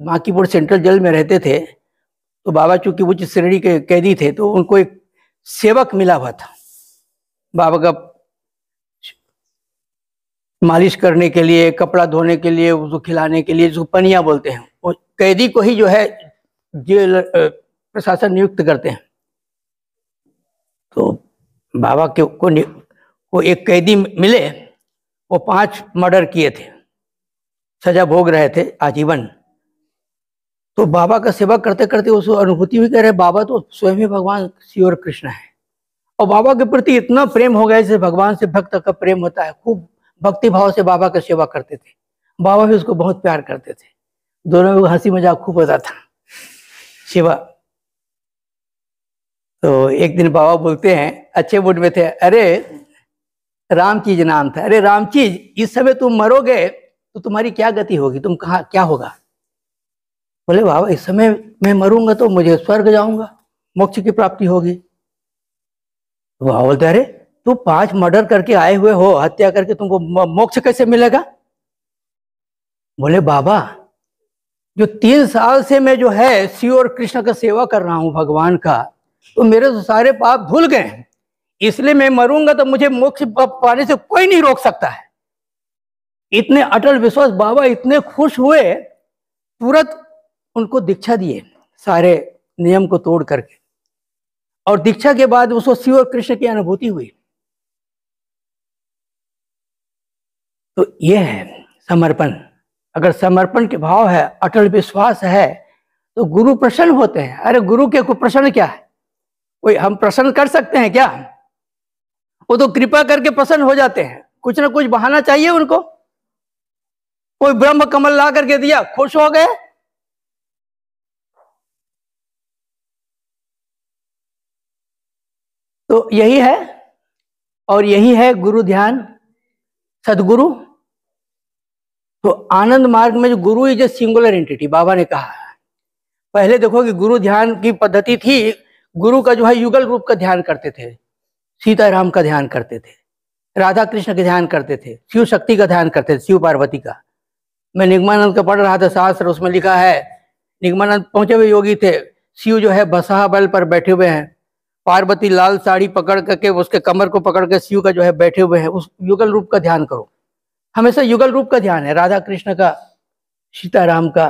बांकीपुर सेंट्रल जेल में रहते थे तो बाबा चूँकि उच्च श्रेणी के कैदी थे तो उनको एक सेवक मिला हुआ था। बाबा का मालिश करने के लिए, कपड़ा धोने के लिए, उसको खिलाने के लिए जो पनिया बोलते हैं, वो कैदी को ही जो है, जेल प्रशासन नियुक्त करते हैं। तो बाबा के को, को एक कैदी मिले वो पाँच मर्डर किए थे। सजा भोग रहे थे आजीवन। तो बाबा का सेवा करते करते उसको अनुभूति भी कर बाबा तो स्वयं ही भगवान शिव और कृष्ण है। और बाबा के प्रति इतना प्रेम हो गया जैसे भगवान से भक्त का प्रेम होता है खूब भक्ति भाव से बाबा का सेवा करते थे। बाबा भी उसको बहुत प्यार करते थे। दोनों में हँसी मज़ाक खूब होता था। शिवा तो एक दिन बाबा बोलते हैं, अच्छे मूड में थे। अरे, राम चीज़ नाम था। अरे, राम चीज़, इस समय तुम मरोगे तो तुम्हारी क्या गति होगी? तुम कहा, क्या होगा? बोले, बाबा, इस समय मैं मरूँगा तो मुझे स्वर्ग जाऊँगा। मोक्ष की प्राप्ति होगी। तो बाबा बोलते अरे, तू पाँच मर्डर करके आए हुए हो। हत्या करके तुमको मोक्ष कैसे मिलेगा? बोले, बाबा, जो तीन साल से मैं जो है शिव और कृष्ण का सेवा कर रहा हूँ, भगवान का तो मेरे तो सारे पाप धुल गए। इसलिए मैं मरूँगा तो मुझे मोक्ष पाने से कोई नहीं रोक सकता है। इतने अटल विश्वास बाबा इतने खुश हुए, तुरंत उनको दीक्षा दिए सारे नियम को तोड़ करके। और दीक्षा के बाद उसको शिव और कृष्ण की अनुभूति हुई। तो यह है समर्पण। अगर समर्पण के भाव है, अटल विश्वास है तो गुरु प्रसन्न होते हैं। अरे गुरु के को प्रसन्न क्या है? कोई हम प्रसन्न कर सकते हैं क्या? वो तो कृपा करके प्रसन्न हो जाते हैं। कुछ ना कुछ बहाना चाहिए उनको। कोई ब्रह्म कमल ला करके दिया, खुश हो गए? तो यही है, और यही है गुरु ध्यान, सदगुरु। तो आनंद मार्ग में जो guru is a singular entity Baba ने कहा पहले देखो कि गुरु ध्यान की पद्धति थी गुरु का जो है युगल रूप का ध्यान करते थे, सीताराम का ध्यान करते थे राधा कृष्ण का ध्यान करते थे, शिव शक्ति का ध्यान करते थे, शिव पार्वती का। मैं निगमानंद का पढ़ रहा था शास्त्र, उसमें लिखा है, निगमानंद पहुँचे हुए योगी थे, शिव जो है बसाहा बल पर बैठे हुए हैं, पार्वती लाल साड़ी पकड़ करके उसके कमर को पकड़ के शिव का जो है बैठे हुए हैं, उस युगल रूप का ध्यान करो। हमेशा युगल रूप का ध्यान है राधा कृष्ण का, सीताराम का।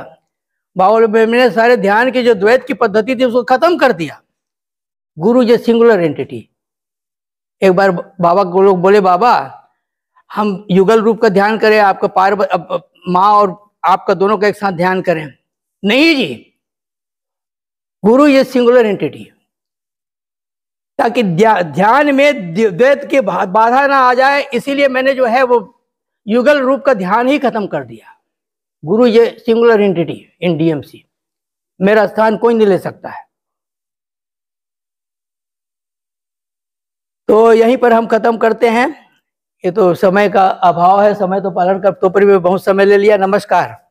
बाबुल ने सारे ध्यान की जो द्वैत की पद्धति थी, उसको खत्म कर दिया। गुरु जो सिंगुलर एंटिटी एक बार बाबा को लोग बोले, बाबा, हम युगल रूप का ध्यान करें, आपका पार माँ और आपका दोनों का एक साथ ध्यान करें। नहीं जी, गुरु ये सिंगुलर एंटिटी ताकि ध्यान में द्वैत की बाधा ना आ जाए, इसीलिए मैंने जो है वो युगल रूप का ध्यान ही खत्म कर दिया। गुरु ये सिंगुलर एंटिटी इन डीएमसी मेरा स्थान कोई नहीं ले सकता है। तो यहीं पर हम खत्म करते हैं। ये तो समय का अभाव है, समय तो पालन कर तो पर भी बहुत समय ले लिया। नमस्कार।